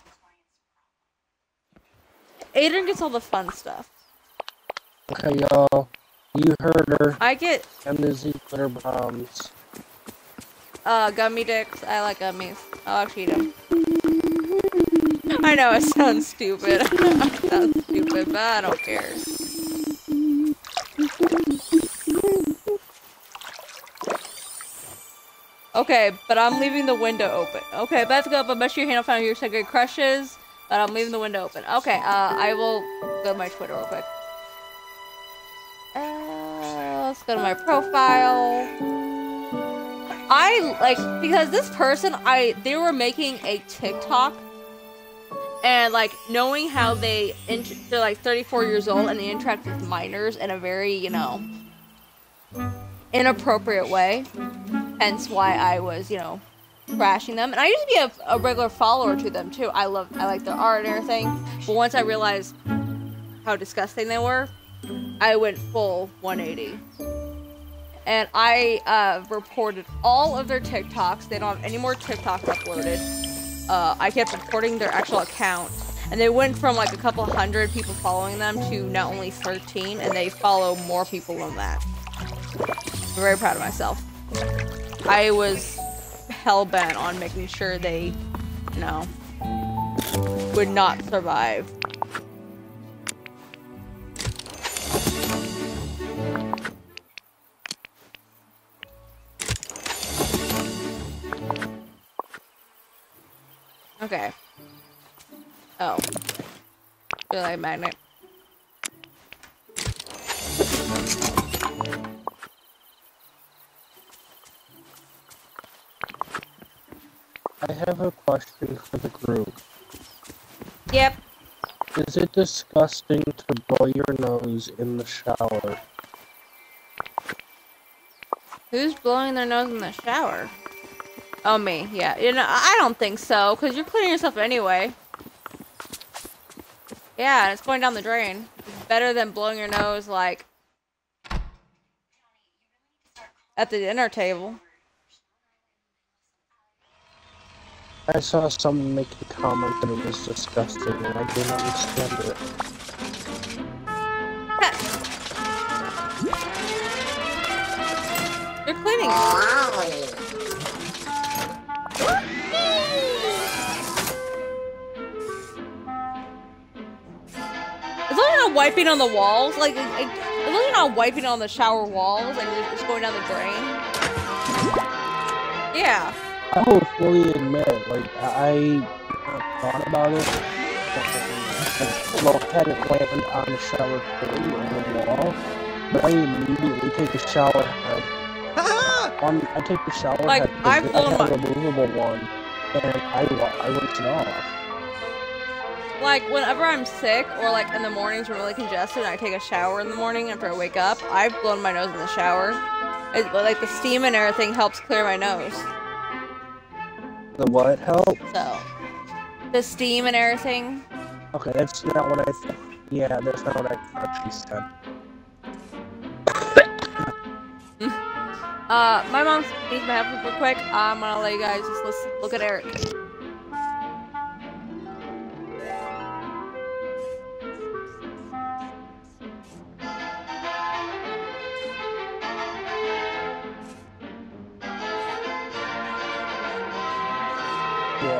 Aiden gets all the fun stuff. Okay, y'all. You heard her. I get Lizzie glitter bombs. uh gummy dicks. I like gummies. I'll actually eat them. I know it sounds stupid. it sounds stupid, but I don't care. Okay, but I'm leaving the window open. Okay, to go. But your hand found your secret crushes. But I'm leaving the window open. Okay, uh, I will go to my Twitter real quick. Uh, let's go to my profile. I like because this person, I they were making a TikTok, and like knowing how they they're like 34 years old and they interact with minors in a very you know inappropriate way. Hence why I was you know trashing them. And I used to be a, a regular follower to them too. I love I like their art and everything. But once I realized how disgusting they were, I went full 180 and I uh, reported all of their TikToks. They don't have any more TikToks uploaded. Uh, I kept reporting their actual account, and they went from like a couple hundred people following them to now only 13, and they follow more people than that. I'm very proud of myself. I was hell bent on making sure they, you know, would not survive. Okay. Oh. Feel like magnet. I have a question for the group. Yep. Is it disgusting to blow your nose in the shower? Who's blowing their nose in the shower? Oh, me. Yeah. You know, I don't think so, because you're cleaning yourself anyway. Yeah, and it's going down the drain. It's better than blowing your nose, like, at the dinner table. I saw someone make a comment that it was disgusting, and I didn't understand it. You're cleaning As wiping on the walls, like, like, as long as not wiping on the shower walls and you're just going down the drain. Yeah. I will fully admit, like, I thought about it. Well, had it land on the shower curtain on the wall, but I immediately take a shower head. on, I take the shower Like, head I've because I blown have a removable one, and I, wa- I rinse it off. Like, whenever I'm sick or, like, in the mornings we're really congested and I take a shower in the morning after I wake up, I've blown my nose in the shower. It, like, the steam and everything helps clear my nose. The what help? So, the steam and everything. Okay, that's not what I thought. Yeah, that's not what I thought she said. Uh, my mom needs my help real quick. I'm gonna let you guys just listen, look at Eric.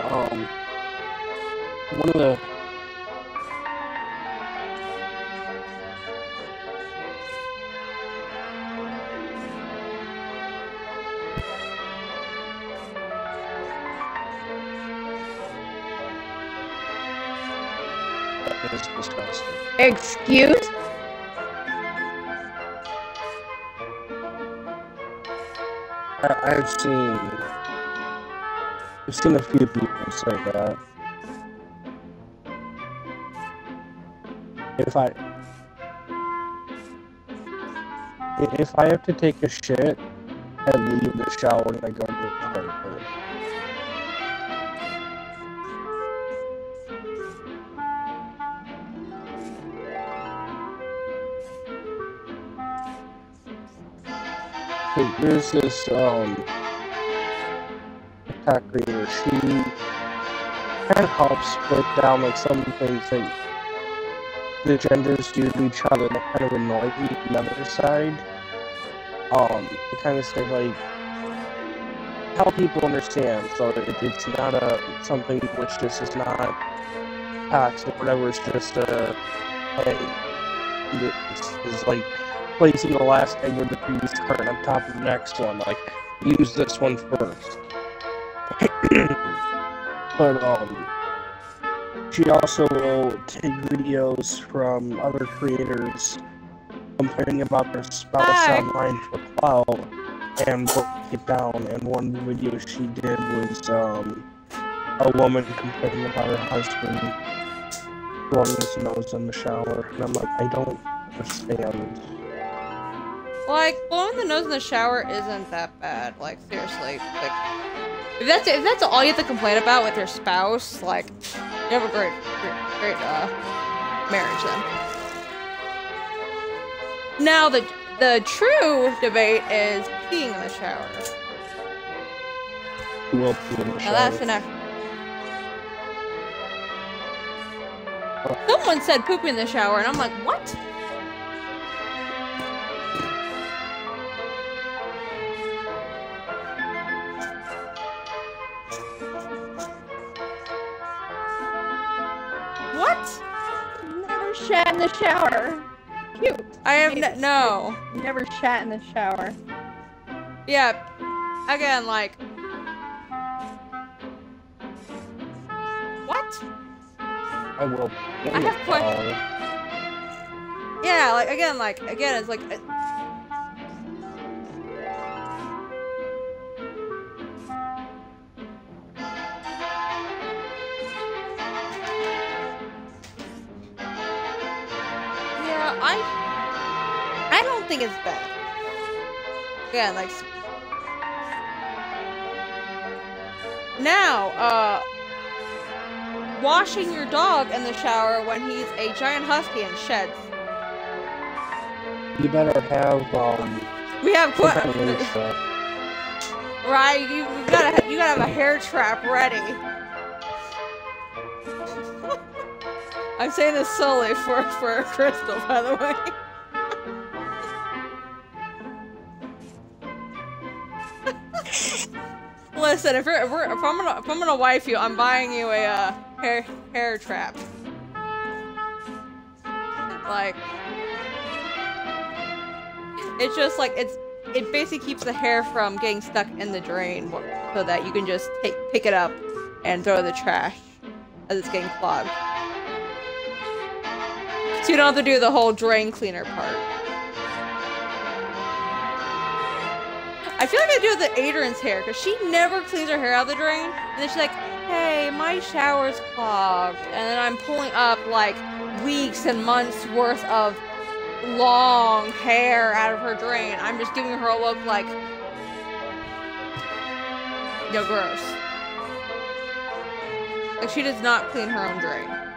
Um, one of the that is disgusting. Excuse? I, I've seen, I've seen a few people say that. If I... If I have to take a shit, I leave the shower and I go to the toilet. There's this, um... Creator. She kind of helps break down like some things that the genders do to each other that kind of annoy the other side. Um, to kind of say like help people understand so it, it's not a something which just is not toxic, whatever. It's just a hey, like placing the last egg of the previous card on top of the next one. Like use this one first. but um, she also will take videos from other creators complaining about their spouse Hi. online for clout and break it down. And one video she did was um, a woman complaining about her husband blowing his nose in the shower. And I'm like, I don't understand. Like blowing the nose in the shower isn't that bad. Like seriously, like if that's if that's all you have to complain about with your spouse, like you have a great great, great uh marriage then. Now the the true debate is peeing in the shower. Well, will pee in the Now shower? that's an act- Someone said pooping in the shower, and I'm like? What? Shat in the shower. Cute. I have n- no. Never shat in the shower. Yeah. Again, like. What? I will. I have questions. Uh, yeah, like again, like again, it's like. Uh, I. I don't think it's bad. Yeah, like. Now, uh. Washing your dog in the shower when he's a giant husky and sheds. You better have um. We have qu- kind of range for- Right, you, you gotta you gotta have a hair trap ready. I'm saying this solely for for Crystal, by the way. Listen, if, if, if I'm gonna if I'm gonna wife you, I'm buying you a uh, hair hair trap. Like, it's just like it's it basically keeps the hair from getting stuck in the drain, so that you can just pick it up and throw the trash as it's getting clogged. So you don't have to do the whole drain cleaner part. I feel like I do the Adrian's hair because she never cleans her hair out of the drain, and then she's like, "Hey, my shower's clogged," and then I'm pulling up like weeks and months worth of long hair out of her drain. I'm just giving her a look like, no, gross. Like she does not clean her own drain.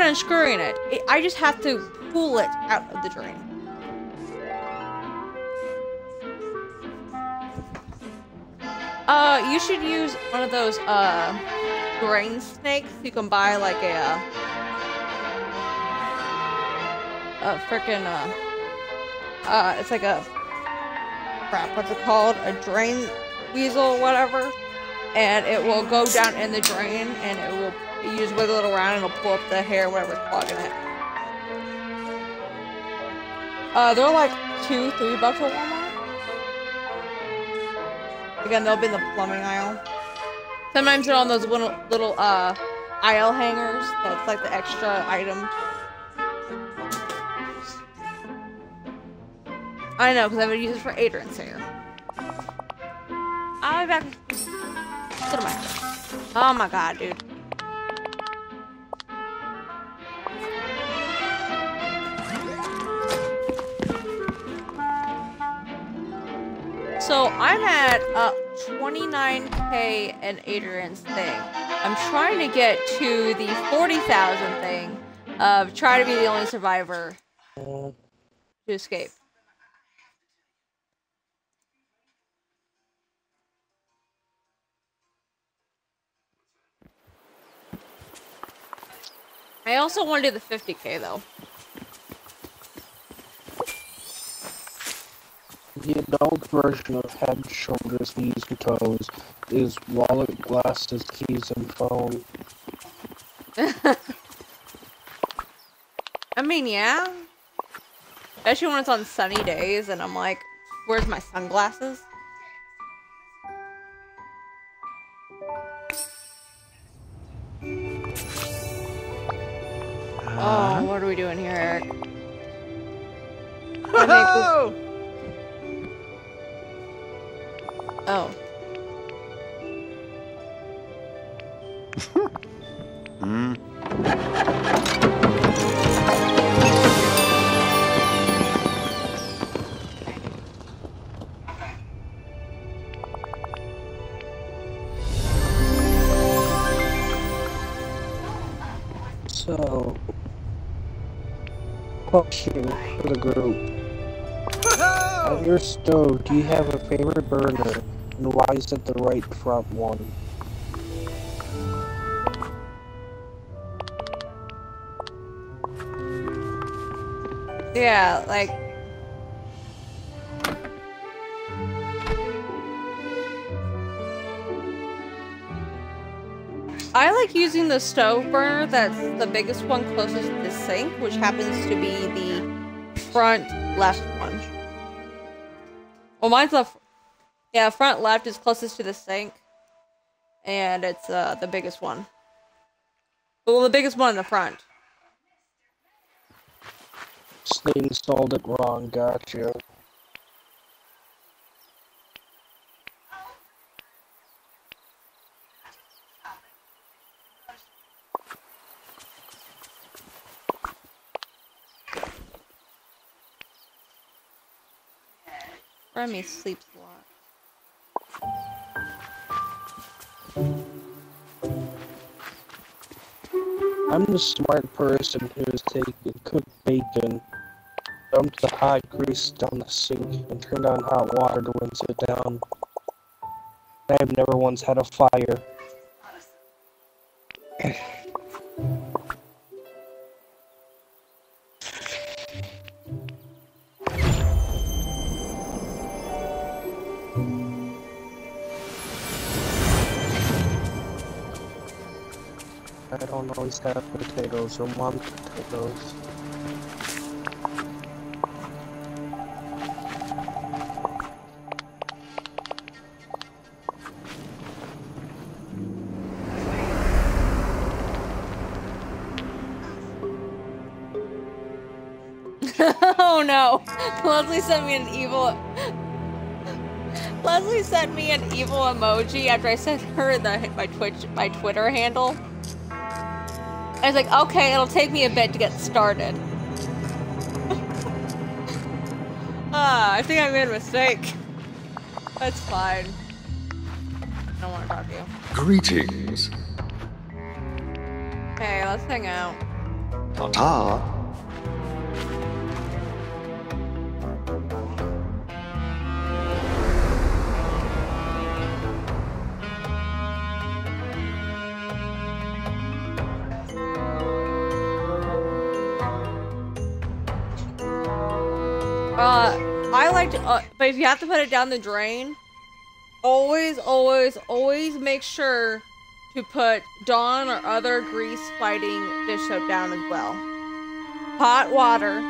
Even unscrewing it. it. I just have to pull it out of the drain. Uh, you should use one of those, uh, drain snakes. You can buy like a, uh, a frickin', uh, uh, it's like a, crap, what's it called? A drain weasel, whatever. And it will go down in the drain and it will, you just wiggle it around and it'll pull up the hair, whatever's clogging it. Uh, they're like two, three bucks at Walmart. Again, they'll be in the plumbing aisle. Sometimes they're on those little, little, uh, aisle hangers. That's like the extra item. I know, because I would use it for Adrian's hair. I'll be back. Oh my god, dude. So I'm at uh, 29k and Adrian's thing. I'm trying to get to the 40,000 thing of try to be the only survivor to escape. I also want to do the 50k though. The adult version of head, shoulders, knees, and toes is wallet, glasses, keys, and phone. I mean, yeah. Especially when it's on sunny days and I'm like, where's my sunglasses? Uh-huh. Oh, what are we doing here, Eric? Oh. Hmm. So, question for the group. On your stove, do you have a favorite burner? Why is it the right front one? Yeah, like. I like using the stove burner that's the biggest one closest to the sink, which happens to be the front left one. Well, mine's the. Yeah, front left is closest to the sink. And it's uh, the biggest one. Well, the biggest one in the front. They installed it wrong, gotcha. Remy sleeps I'm the smart person who has taken cooked bacon, dumped the hot grease down the sink, and turned on hot water to rinse it down. I've never once had a fire. Always have potatoes or mom potatoes. oh no! Leslie sent me an evil. Leslie sent me an evil emoji after I sent her the my Twitch my Twitter handle. I was like, okay, it'll take me a bit to get started. ah, I think I made a mistake. That's fine. I don't want to talk to you. Greetings. Hey, let's hang out. Ta-ta. But if you have to put it down the drain, always, always, always make sure to put Dawn or other grease fighting dish soap down as well. Hot water.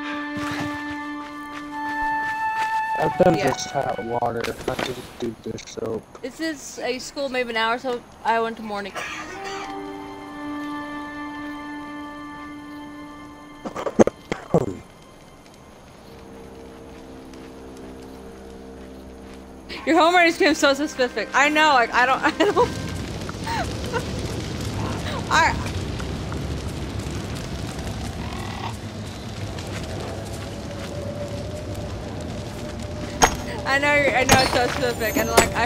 I've done Yeah. just hot water. I just do dish soap. This is a school maybe an hour, so I went to morning. Your homework became so specific. I know, like I don't, I don't. I. I know I know it's so specific, and like I,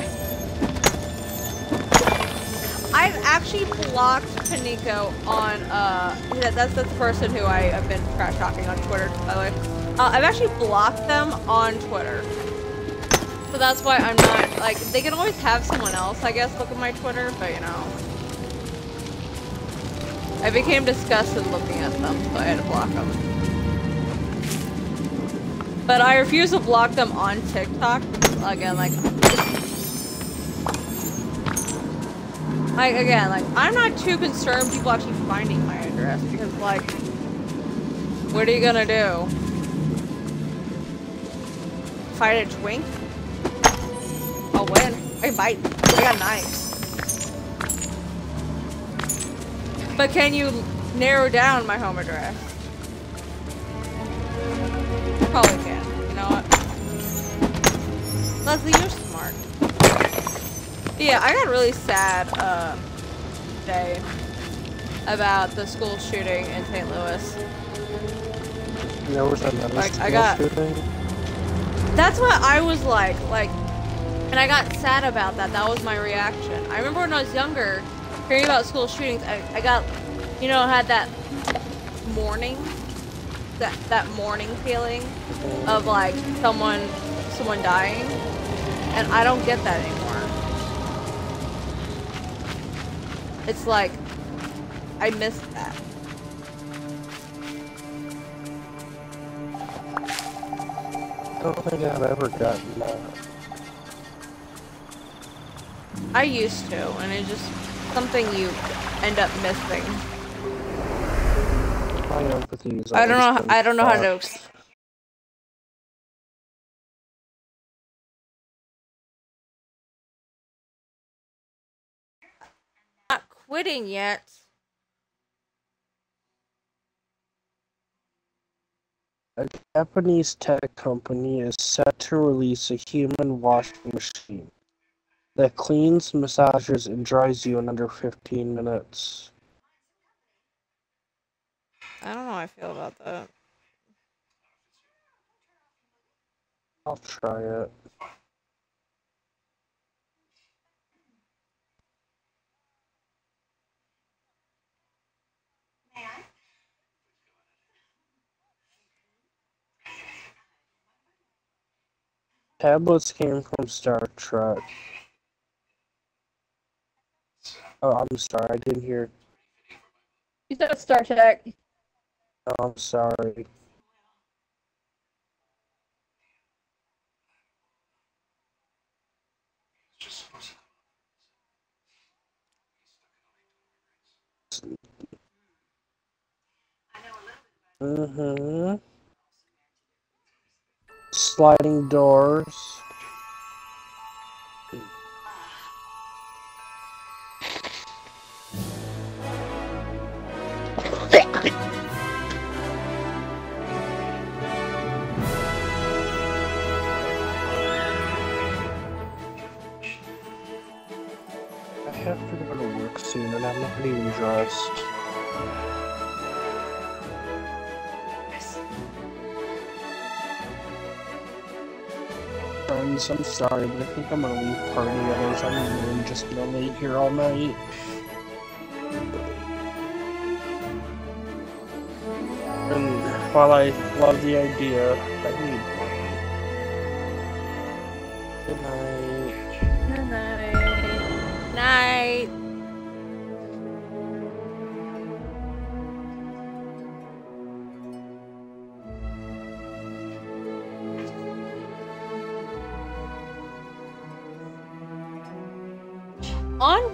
I've actually blocked Panico on uh, that, that's the person who I have been trash talking on Twitter. By the way, uh, I've actually blocked them on Twitter, so that's why I'm not like they can always have someone else, I guess, look at my Twitter, but you know, I became disgusted looking at them, so I had to block them. But I refuse to block them on TikTok. Again, like, like again, like I'm not too concerned people actually finding my address because, like, what are you gonna do? Fight a twink? I'll win. I can bite. I got knives. But can you narrow down my home address? Probably can. You know what? Leslie, you're smart. Yeah, I got really sad uh, today about the school shooting in St. Louis. There was Like, I got- shooting. That's what I was like, like, and I got sad about that. That was my reaction. I remember when I was younger, hearing about school shootings, I, I got, you know, had that mourning, that that mourning feeling of like someone, someone dying, and I don't get that anymore. It's like, I miss that. I don't think I've ever gotten that. I used to, and it's just something you end up missing. I don't know. I don't know how to. Not quitting yet. A Japanese tech company is set to release a human washing machine that cleans, massages, and dries you in under 15 minutes. I don't know how I feel about that. I'll try it. Tablets came from Star Trek. Oh, I'm sorry, I didn't hear. You said Star Trek. Oh, I'm sorry. Mm-hmm. Sliding doors. Work soon and I'm not even dressed. Friends, I'm sorry, but I think I'm gonna leave party others. I'm really just gonna lay here all night. And while I love the idea, I need Good night.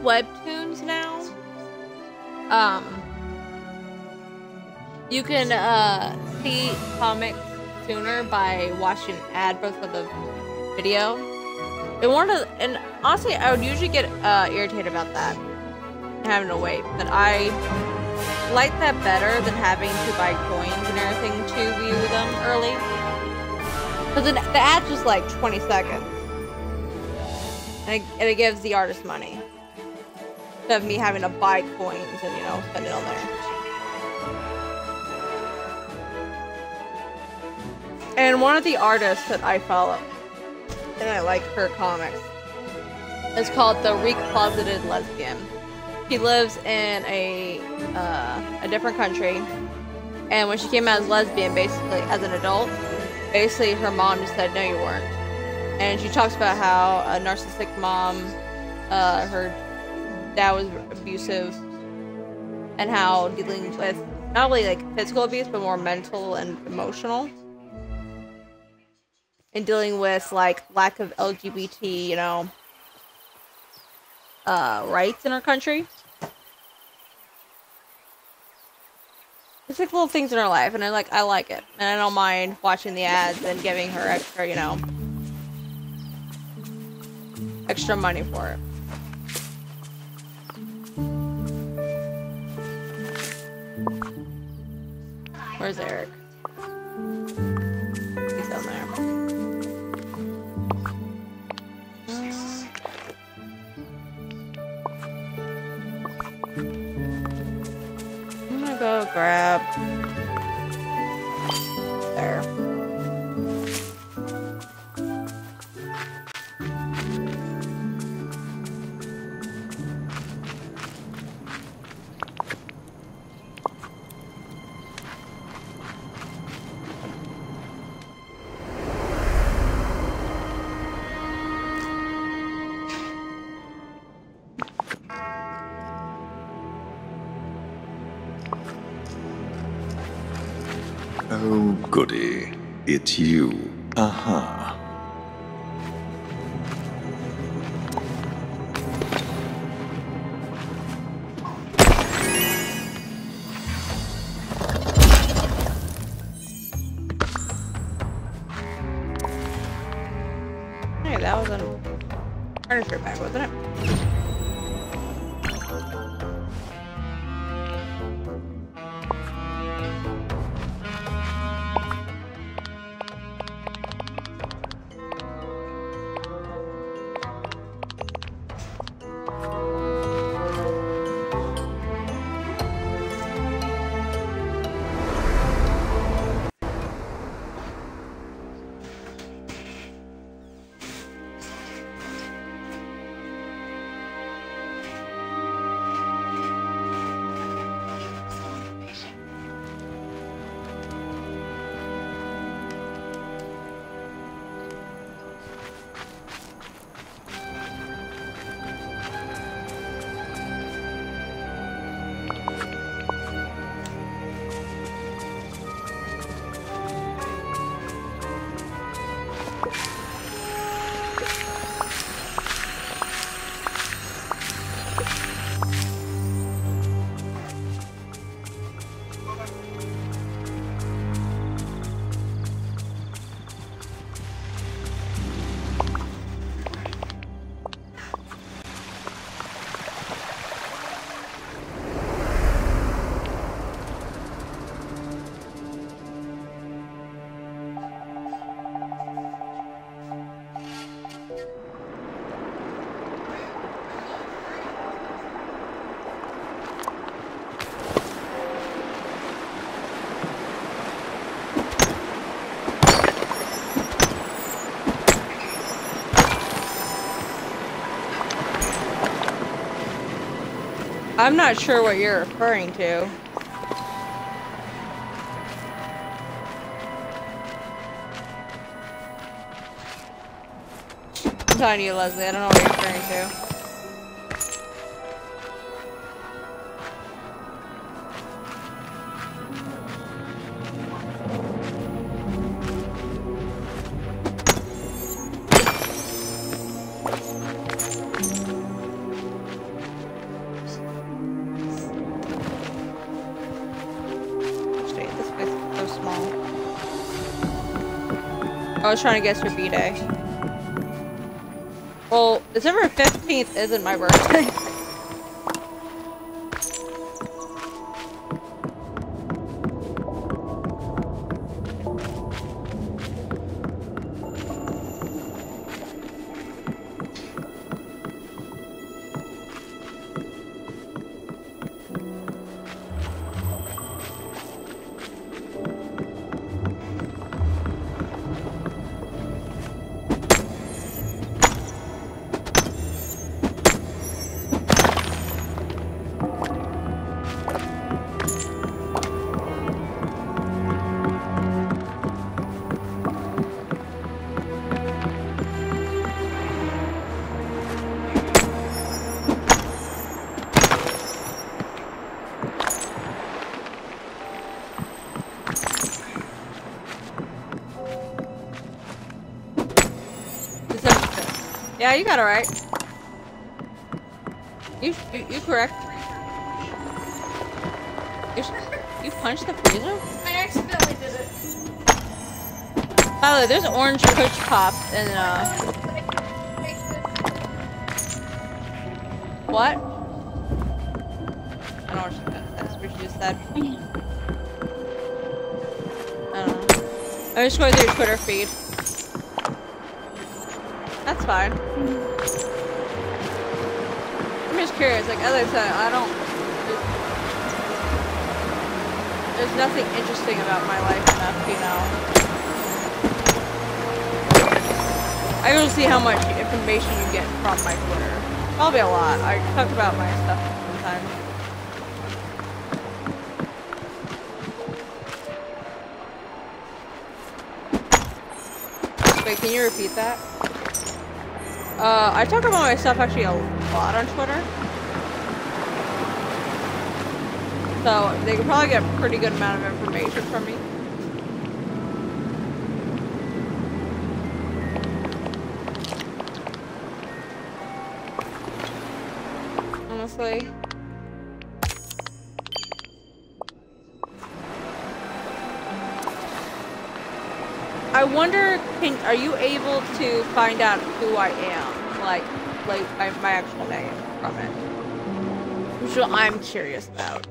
Webtoons now, um, you can uh see comics sooner by watching ad of the video. And one of and honestly, I would usually get uh, irritated about that, having to wait. But I like that better than having to buy coins and everything to view them early. Because the, the ad's just like 20 seconds, and it, and it gives the artist money instead of me having to buy coins and you know spend it on there. And one of the artists that I follow and I like her comics. It's called The Recloseted Lesbian. She lives in a uh, a different country, and when she came out as lesbian, basically as an adult, basically her mom just said, "No, you weren't." And she talks about how a narcissistic mom, uh, her dad was abusive, and how dealing with not only like physical abuse but more mental and emotional. And dealing with like lack of lgbt you know uh rights in our country. It's like little things in her life and i like i like it. And i don't mind watching the ads and giving her extra you know extra money for it Where's Eric? I'm not sure what you're referring to. I'm telling you, Leslie, I don't know what you're referring to. I was trying to guess your B-Day. Well, December 15th isn't my birthday. Yeah, you got it right. You you, you correct. You, you punched the freezer? I accidentally did it. By the way, there's an orange Twitch pop and uh. What? I don't know what she. That's what she just said. I don't know. I'm just going through your Twitter feed. Fine. I'm just curious. Like as I said, I don't. There's nothing interesting about my life enough, you know. I don't see how much information you get from my Twitter. Probably a lot. I talk about my stuff sometimes. Wait, can you repeat that? Uh, I talk about myself actually a lot on Twitter. So they could probably get a pretty good amount of information from me. Honestly. I wonder, can are you able to find out who I am, like, my, my actual name from it? Which I'm curious about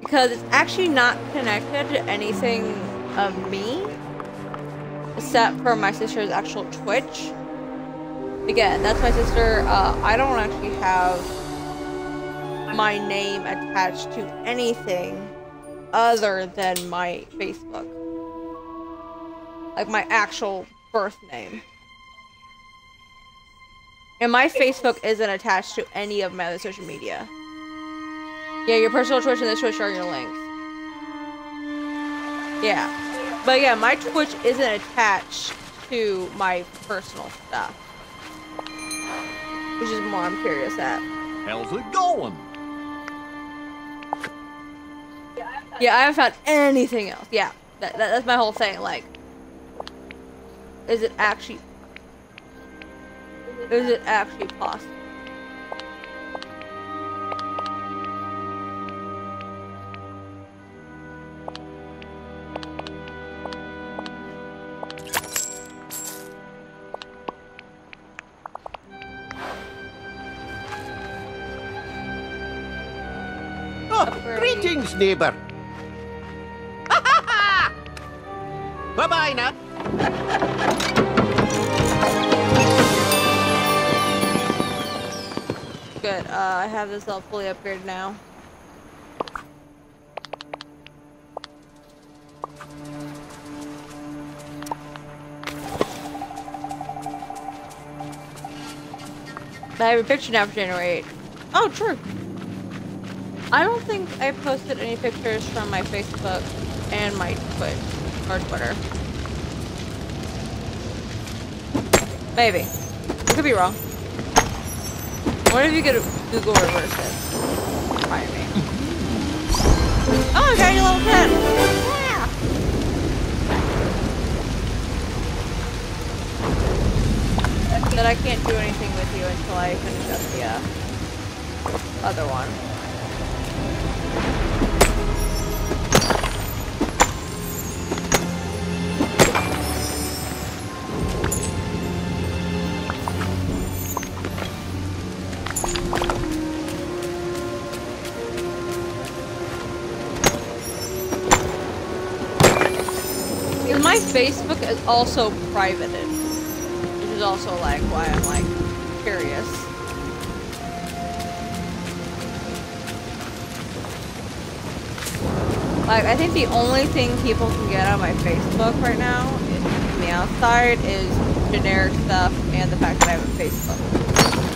because it's actually not connected to anything of me except for my sister's actual Twitch. Again, that's my sister. Uh, I don't actually have my name attached to anything other than my Facebook. Like my actual birth name. And my Facebook isn't attached to any of my other social media. Yeah, your personal Twitch and the Twitch are your links. Yeah. But yeah, my Twitch isn't attached to my personal stuff. Which is more I'm curious at. How's it going? Yeah, I haven't found anything else. Yeah, that, that, that's my whole thing. Like, is it actually... Is it actually possible? Oh, greetings, neighbor. bye bye now. Good. Uh, I have this all fully upgraded now. I have a picture now for January 8th. Oh, true. I don't think I posted any pictures from my Facebook and my Twitch or Twitter. Maybe. I could be wrong. What if you could Google reverse it? Try me. Oh, I got you level 10! Yeah! But I can't do anything with you until I finish up the uh, other one. Facebook is also privated. Which is also like why I'm like curious. Like I think the only thing people can get on my Facebook right now is from the outside is generic stuff and the fact that I have a Facebook.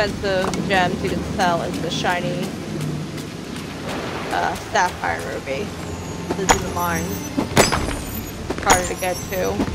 Expensive gems you can sell into the shiny uh, sapphire ruby. This is the mine. Harder to get to.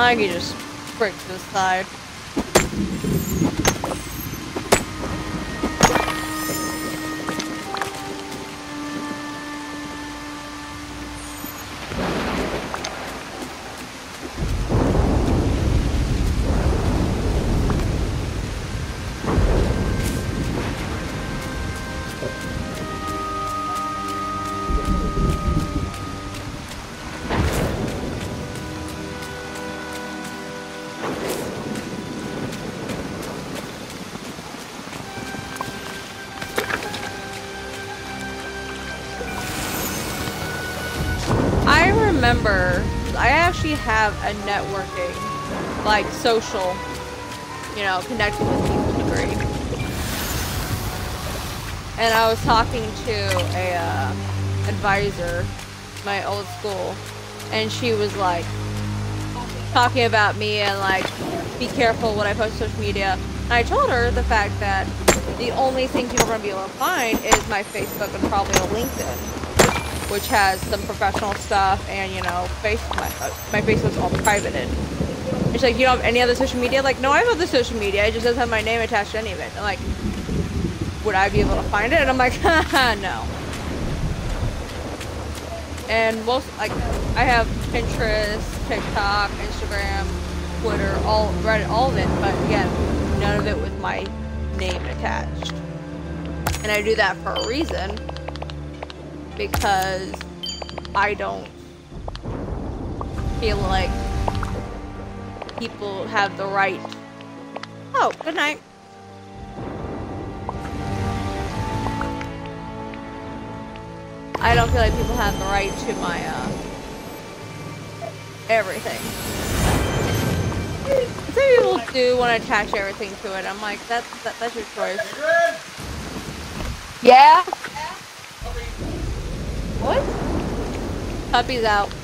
I just to the side. A networking, like social, you know, connecting with people degree. And I was talking to a uh, advisor, my old school, and she was like talking about me and like be careful what I post on social media. And I told her the fact that the only thing people are gonna be able to find is my Facebook and probably a LinkedIn which has some professional stuff and you know face my, uh, my facebook's all privated. It's like you don't have any other social media? Like no i have other social media. It just doesn't have my name attached to any of it. I'm like would i be able to find it? And i'm like no. And most like i have pinterest tiktok instagram twitter all reddit all of it but again none of it with my name attached. And i do that for a reason because I don't feel like people have the right. Oh, good night. I don't feel like people have the right to my uh everything. Some people do want to attach everything to it. I'm like, that's that, that's your choice. Yeah? What? Puppy's out.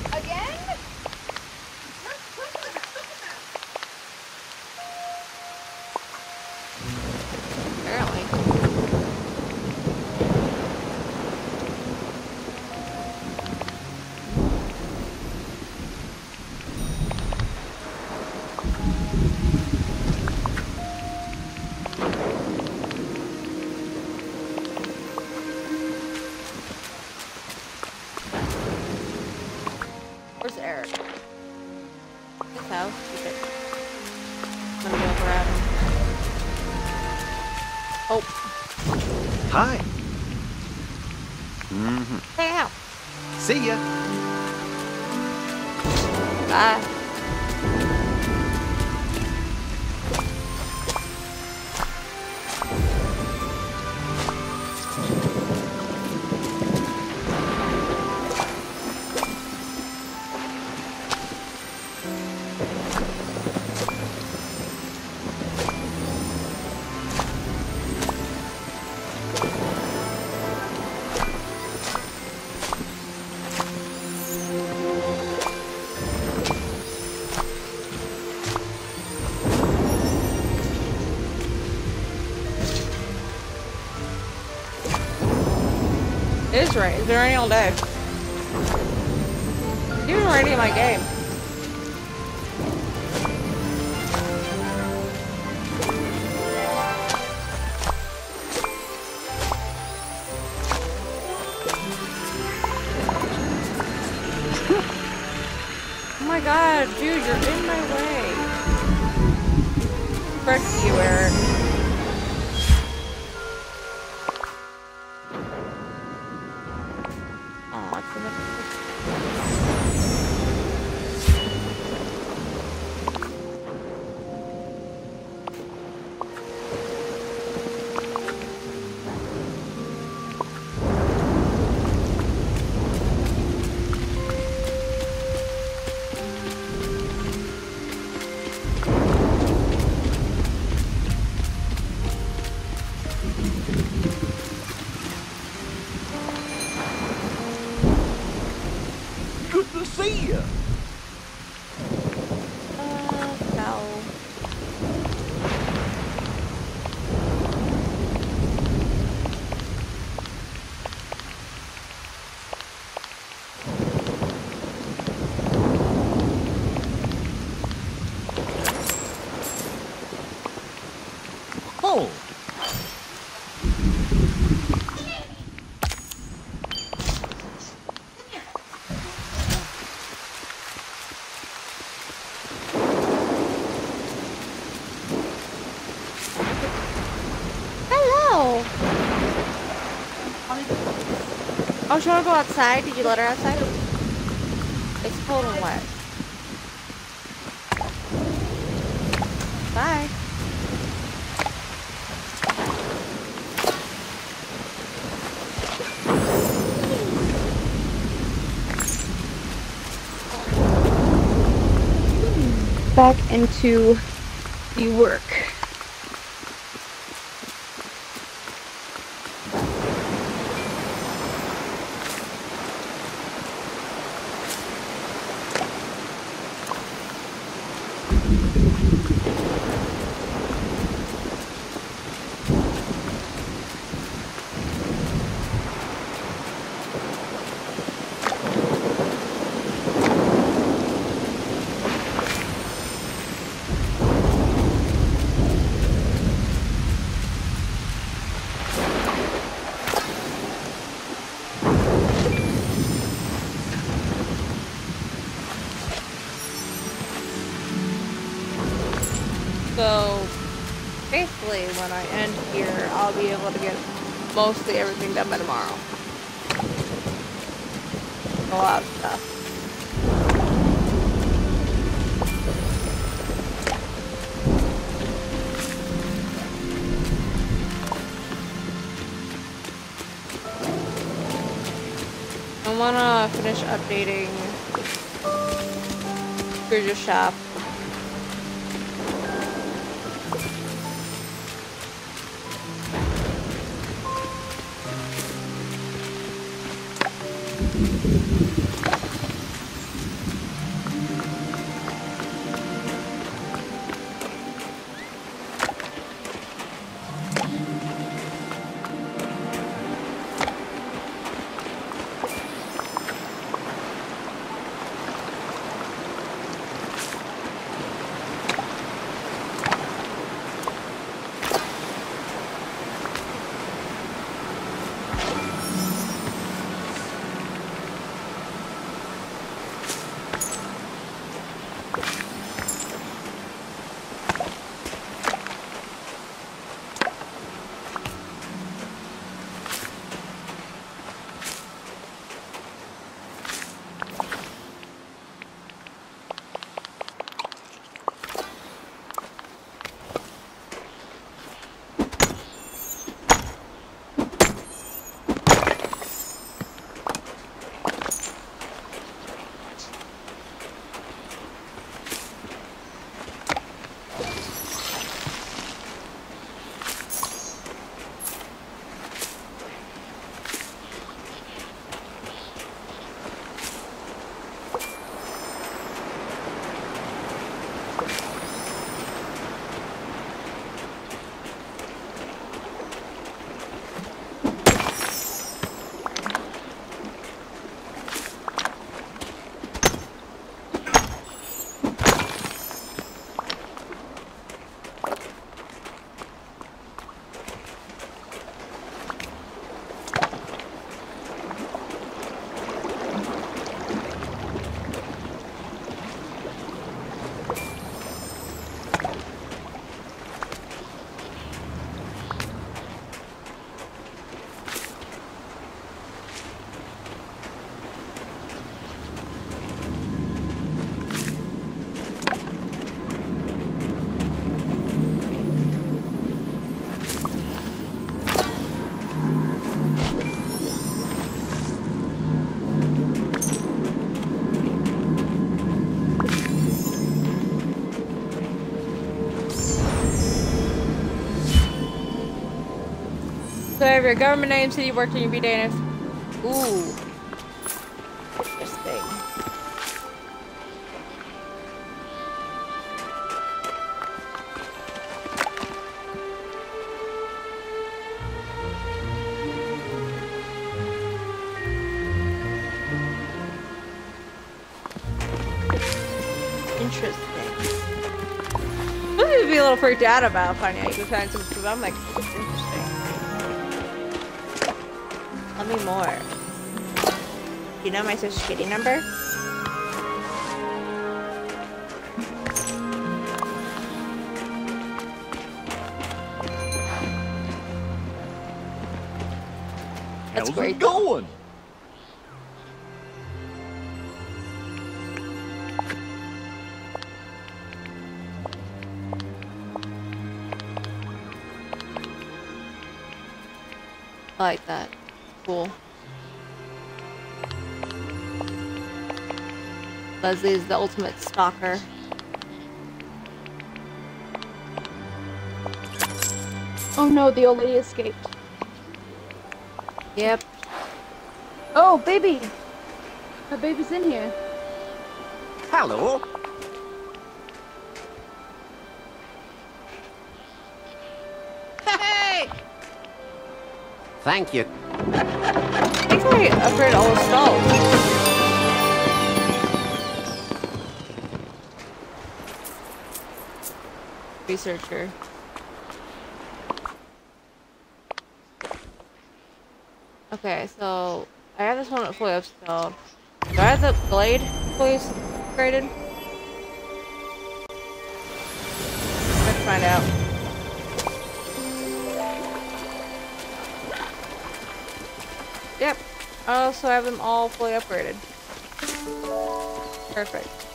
Right. It's been raining all day. It's even raining in my game. Oh, she wanna go outside? Did you let her outside? It's cold and wet. Bye. Back into the work. So basically when I end here, I'll be able to get mostly everything done by tomorrow. A lot of stuff. I wanna finish updating Scrooge's shop. Under government name, city working, you be Danish. Ooh. Interesting. Interesting. I'm gonna be a little freaked out about finding out you can find some I'm like, Tell me more. Do you know my social security number? That's How's great. it going? I like that. Leslie is the ultimate stalker. Oh no, the old lady escaped. Yep. Oh, baby! My baby's in here. Hello. Hey! Thank you. I think I upgraded all the stalls. Researcher. Okay, so I have this one fully upstalled. Do I have the blade fully upgraded? Let's find out. Yep. Oh, I also have them all fully upgraded. Perfect.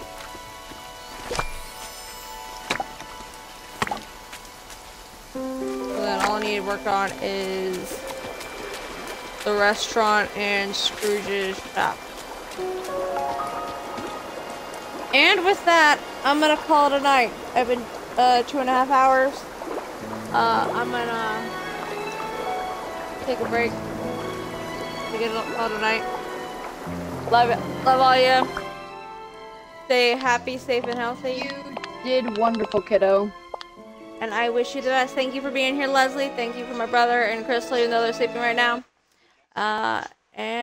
Work on is the restaurant and Scrooge's shop. And with that, I'm gonna call it a night. I've been uh, two and a half hours. Uh, I'm gonna take a break. We get it call a. Love it. Love all you. Stay happy, safe, and healthy. You did wonderful, kiddo. And I wish you the best. Thank you for being here, Leslie. Thank you for my brother and Crystal, even though they're sleeping right now. Uh, and